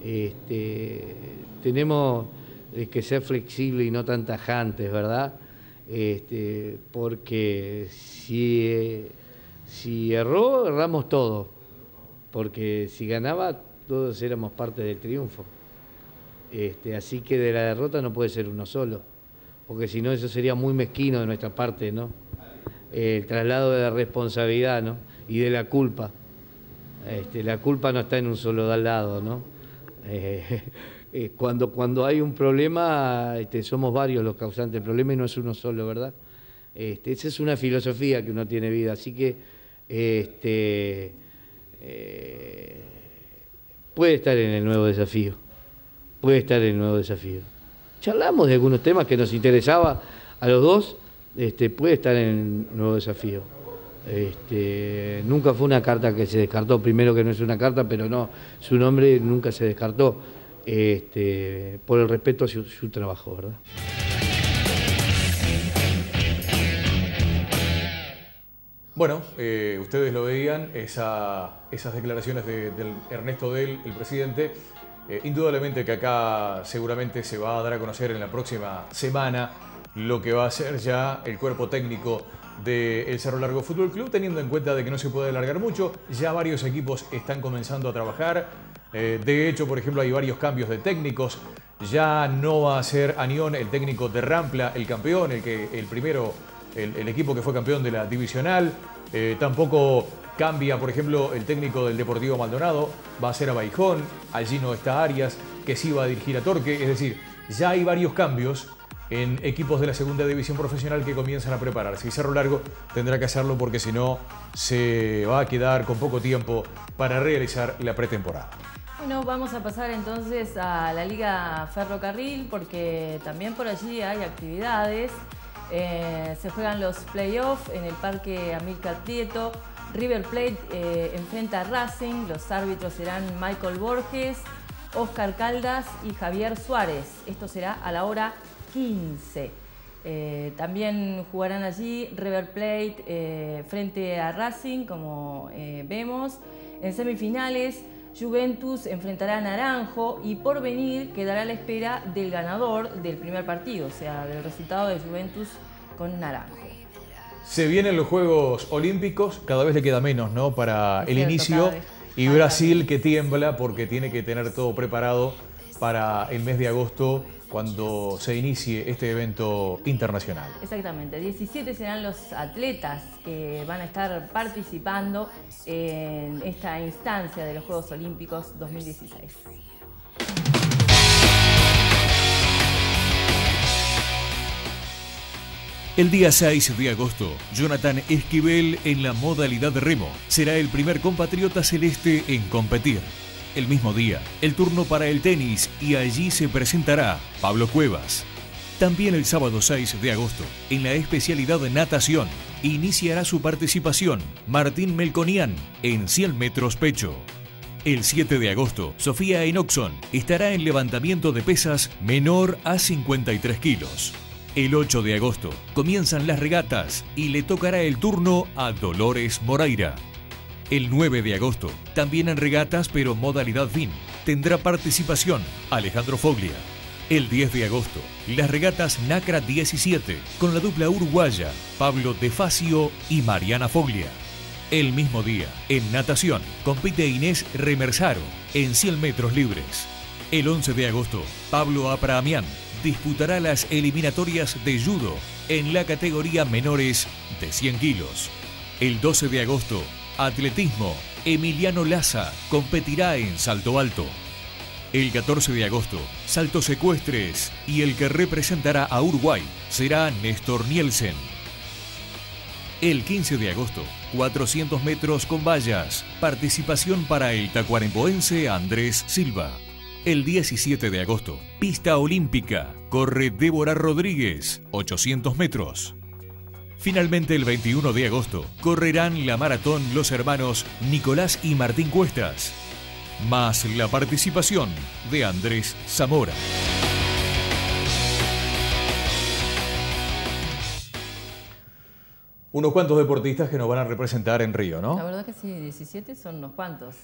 Este, tenemos eh, que ser flexibles y no tan tajantes, ¿verdad? Este, porque si, eh, si erró, erramos todo. Porque si ganaba, todos éramos parte del triunfo. Este, así que de la derrota no puede ser uno solo, porque si no eso sería muy mezquino de nuestra parte, ¿no? el traslado de la responsabilidad ¿no? y de la culpa. Este, la culpa no está en un solo lado, ¿no? Eh, eh, cuando, cuando hay un problema, este, somos varios los causantes del problema y no es uno solo, ¿verdad? Este, esa es una filosofía que uno tiene vida, así que este, eh, puede estar en el nuevo desafío, puede estar en el nuevo desafío. Charlamos de algunos temas que nos interesaba a los dos, este, puede estar en el nuevo desafío. Este, nunca fue una carta que se descartó, primero que no es una carta, pero no, su nombre nunca se descartó este, por el respeto a su, trabajo, ¿verdad? Bueno, eh, ustedes lo veían, esa- esas declaraciones de, del Ernesto Del, el presidente. Eh, indudablemente que acá seguramente se va a dar a conocer en la próxima semana lo que va a ser ya el cuerpo técnico del Cerro Largo Fútbol Club, teniendo en cuenta de que no se puede alargar mucho. Ya varios equipos están comenzando a trabajar. Eh, de hecho, por ejemplo, hay varios cambios de técnicos. Ya no va a ser Anión el técnico de Rampla, el campeón, el, que, el primero el, equipo que fue campeón de la divisional. Eh, tampoco cambia, por ejemplo, el técnico del Deportivo Maldonado. Va a ser a Baijón. Allí no está Arias, que sí va a dirigir a Torque. Es decir, ya hay varios cambios en equipos de la segunda división profesional que comienzan a prepararse. Y Cerro Largo tendrá que hacerlo porque si no se va a quedar con poco tiempo para realizar la pretemporada. Bueno, vamos a pasar entonces a la Liga Ferrocarril porque también por allí hay actividades. Eh, se juegan los playoffs en el Parque Amílcar Prieto. River Plate eh, enfrenta a Racing. Los árbitros serán Michael Borges, Oscar Caldas y Javier Suárez. Esto será a la hora 15. Eh, también jugarán allí River Plate eh, frente a Racing, como eh, vemos. En semifinales, Juventus enfrentará a Naranjo y por venir quedará a la espera del ganador del primer partido, o sea, del resultado de Juventus con Naranjo. Se vienen los Juegos Olímpicos, cada vez le queda menos ¿no? para Es el cierto, inicio. Y Brasil que tiembla porque tiene que tener todo preparado para el mes de agosto cuando se inicie este evento internacional. Exactamente, 17 serán los atletas que van a estar participando en esta instancia de los Juegos Olímpicos 2016. El día 6 de agosto, Jonathan Esquivel en la modalidad de remo será el primer compatriota celeste en competir. El mismo día, el turno para el tenis y allí se presentará Pablo Cuevas. También el sábado 6 de agosto, en la especialidad de natación, iniciará su participación Martín Melconian en 100 metros pecho. El 7 de agosto, Sofía Enoxon estará en levantamiento de pesas menor a 53 kilos. El 8 de agosto comienzan las regatas y le tocará el turno a Dolores Moreira. El 9 de agosto, también en regatas pero modalidad fin, tendrá participación Alejandro Foglia. El 10 de agosto, las regatas NACRA 17 con la dupla uruguaya Pablo De Facio y Mariana Foglia. El mismo día, en natación, compite Inés Remersaro en 100 metros libres. El 11 de agosto, Pablo Abrahamian disputará las eliminatorias de judo en la categoría menores de 100 kilos. El 12 de agosto, atletismo, Emiliano Laza competirá en salto alto. El 14 de agosto, saltos secuestres y el que representará a Uruguay será Néstor Nielsen. El 15 de agosto, 400 metros con vallas, participación para el tacuaremboense Andrés Silva. El 17 de agosto, pista olímpica, corre Débora Rodríguez, 800 metros. Finalmente el 21 de agosto, correrán la maratón los hermanos Nicolás y Martín Cuestas, más la participación de Andrés Zamora. Unos cuantos deportistas que nos van a representar en Río, ¿no? La verdad que sí, 17 son unos cuantos.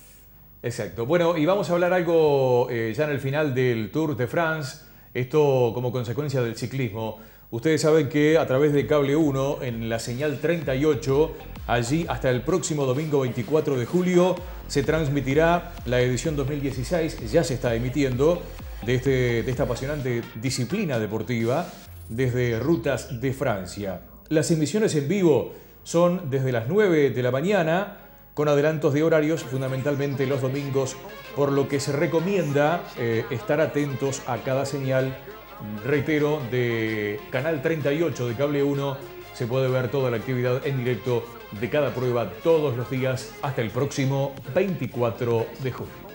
Exacto. Bueno, y vamos a hablar algo eh, ya en el final del Tour de France, esto como consecuencia del ciclismo. Ustedes saben que a través de Cable 1, en la señal 38, allí hasta el próximo domingo 24 de julio, se transmitirá la edición 2016, ya se está emitiendo, de, este, de esta apasionante disciplina deportiva desde Rutas de Francia. Las emisiones en vivo son desde las 9 de la mañana, con adelantos de horarios, fundamentalmente los domingos, por lo que se recomienda eh, estar atentos a cada señal, reitero, de Canal 38 de Cable 1. Se puede ver toda la actividad en directo de cada prueba todos los días hasta el próximo 24 de julio.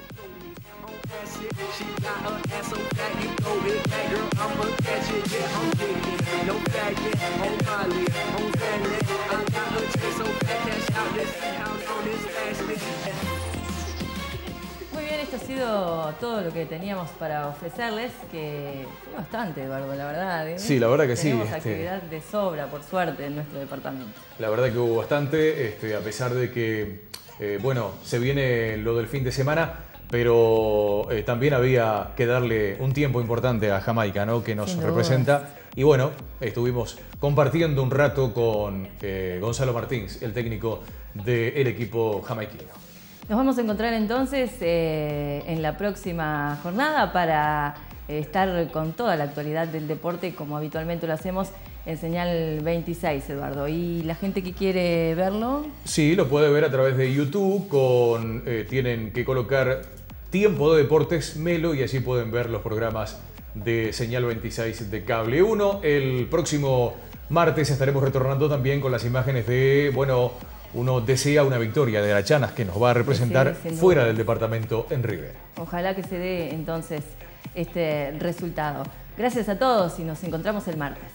Bien, esto ha sido todo lo que teníamos para ofrecerles, que fue bastante, Eduardo, la verdad. ¿eh? Sí, la verdad que sí, Tenemos este- actividad de sobra, por suerte, en nuestro departamento. La verdad que hubo bastante, este, a pesar de que, eh, bueno, se viene lo del fin de semana, pero eh, también había que darle un tiempo importante a Jamaica, ¿no? Que nos representa. Y bueno, estuvimos compartiendo un rato con eh, Gonzalo Martins, el técnico del equipo jamaiquino. Nos vamos a encontrar entonces eh, en la próxima jornada para eh, estar con toda la actualidad del deporte como habitualmente lo hacemos en señal 26, Eduardo. Y la gente que quiere verlo, Sí, lo puede ver a través de YouTube, con, eh, tienen que colocar Tiempo de Deportes Melo y así pueden ver los programas de Señal 26 de Cable 1. El próximo martes estaremos retornando también con las imágenes de, bueno, uno desea una victoria de Arachanas que nos va a representar Sí, fuera del departamento en Rivera. ojalá que se dé entonces este resultado. Gracias a todos y nos encontramos el martes.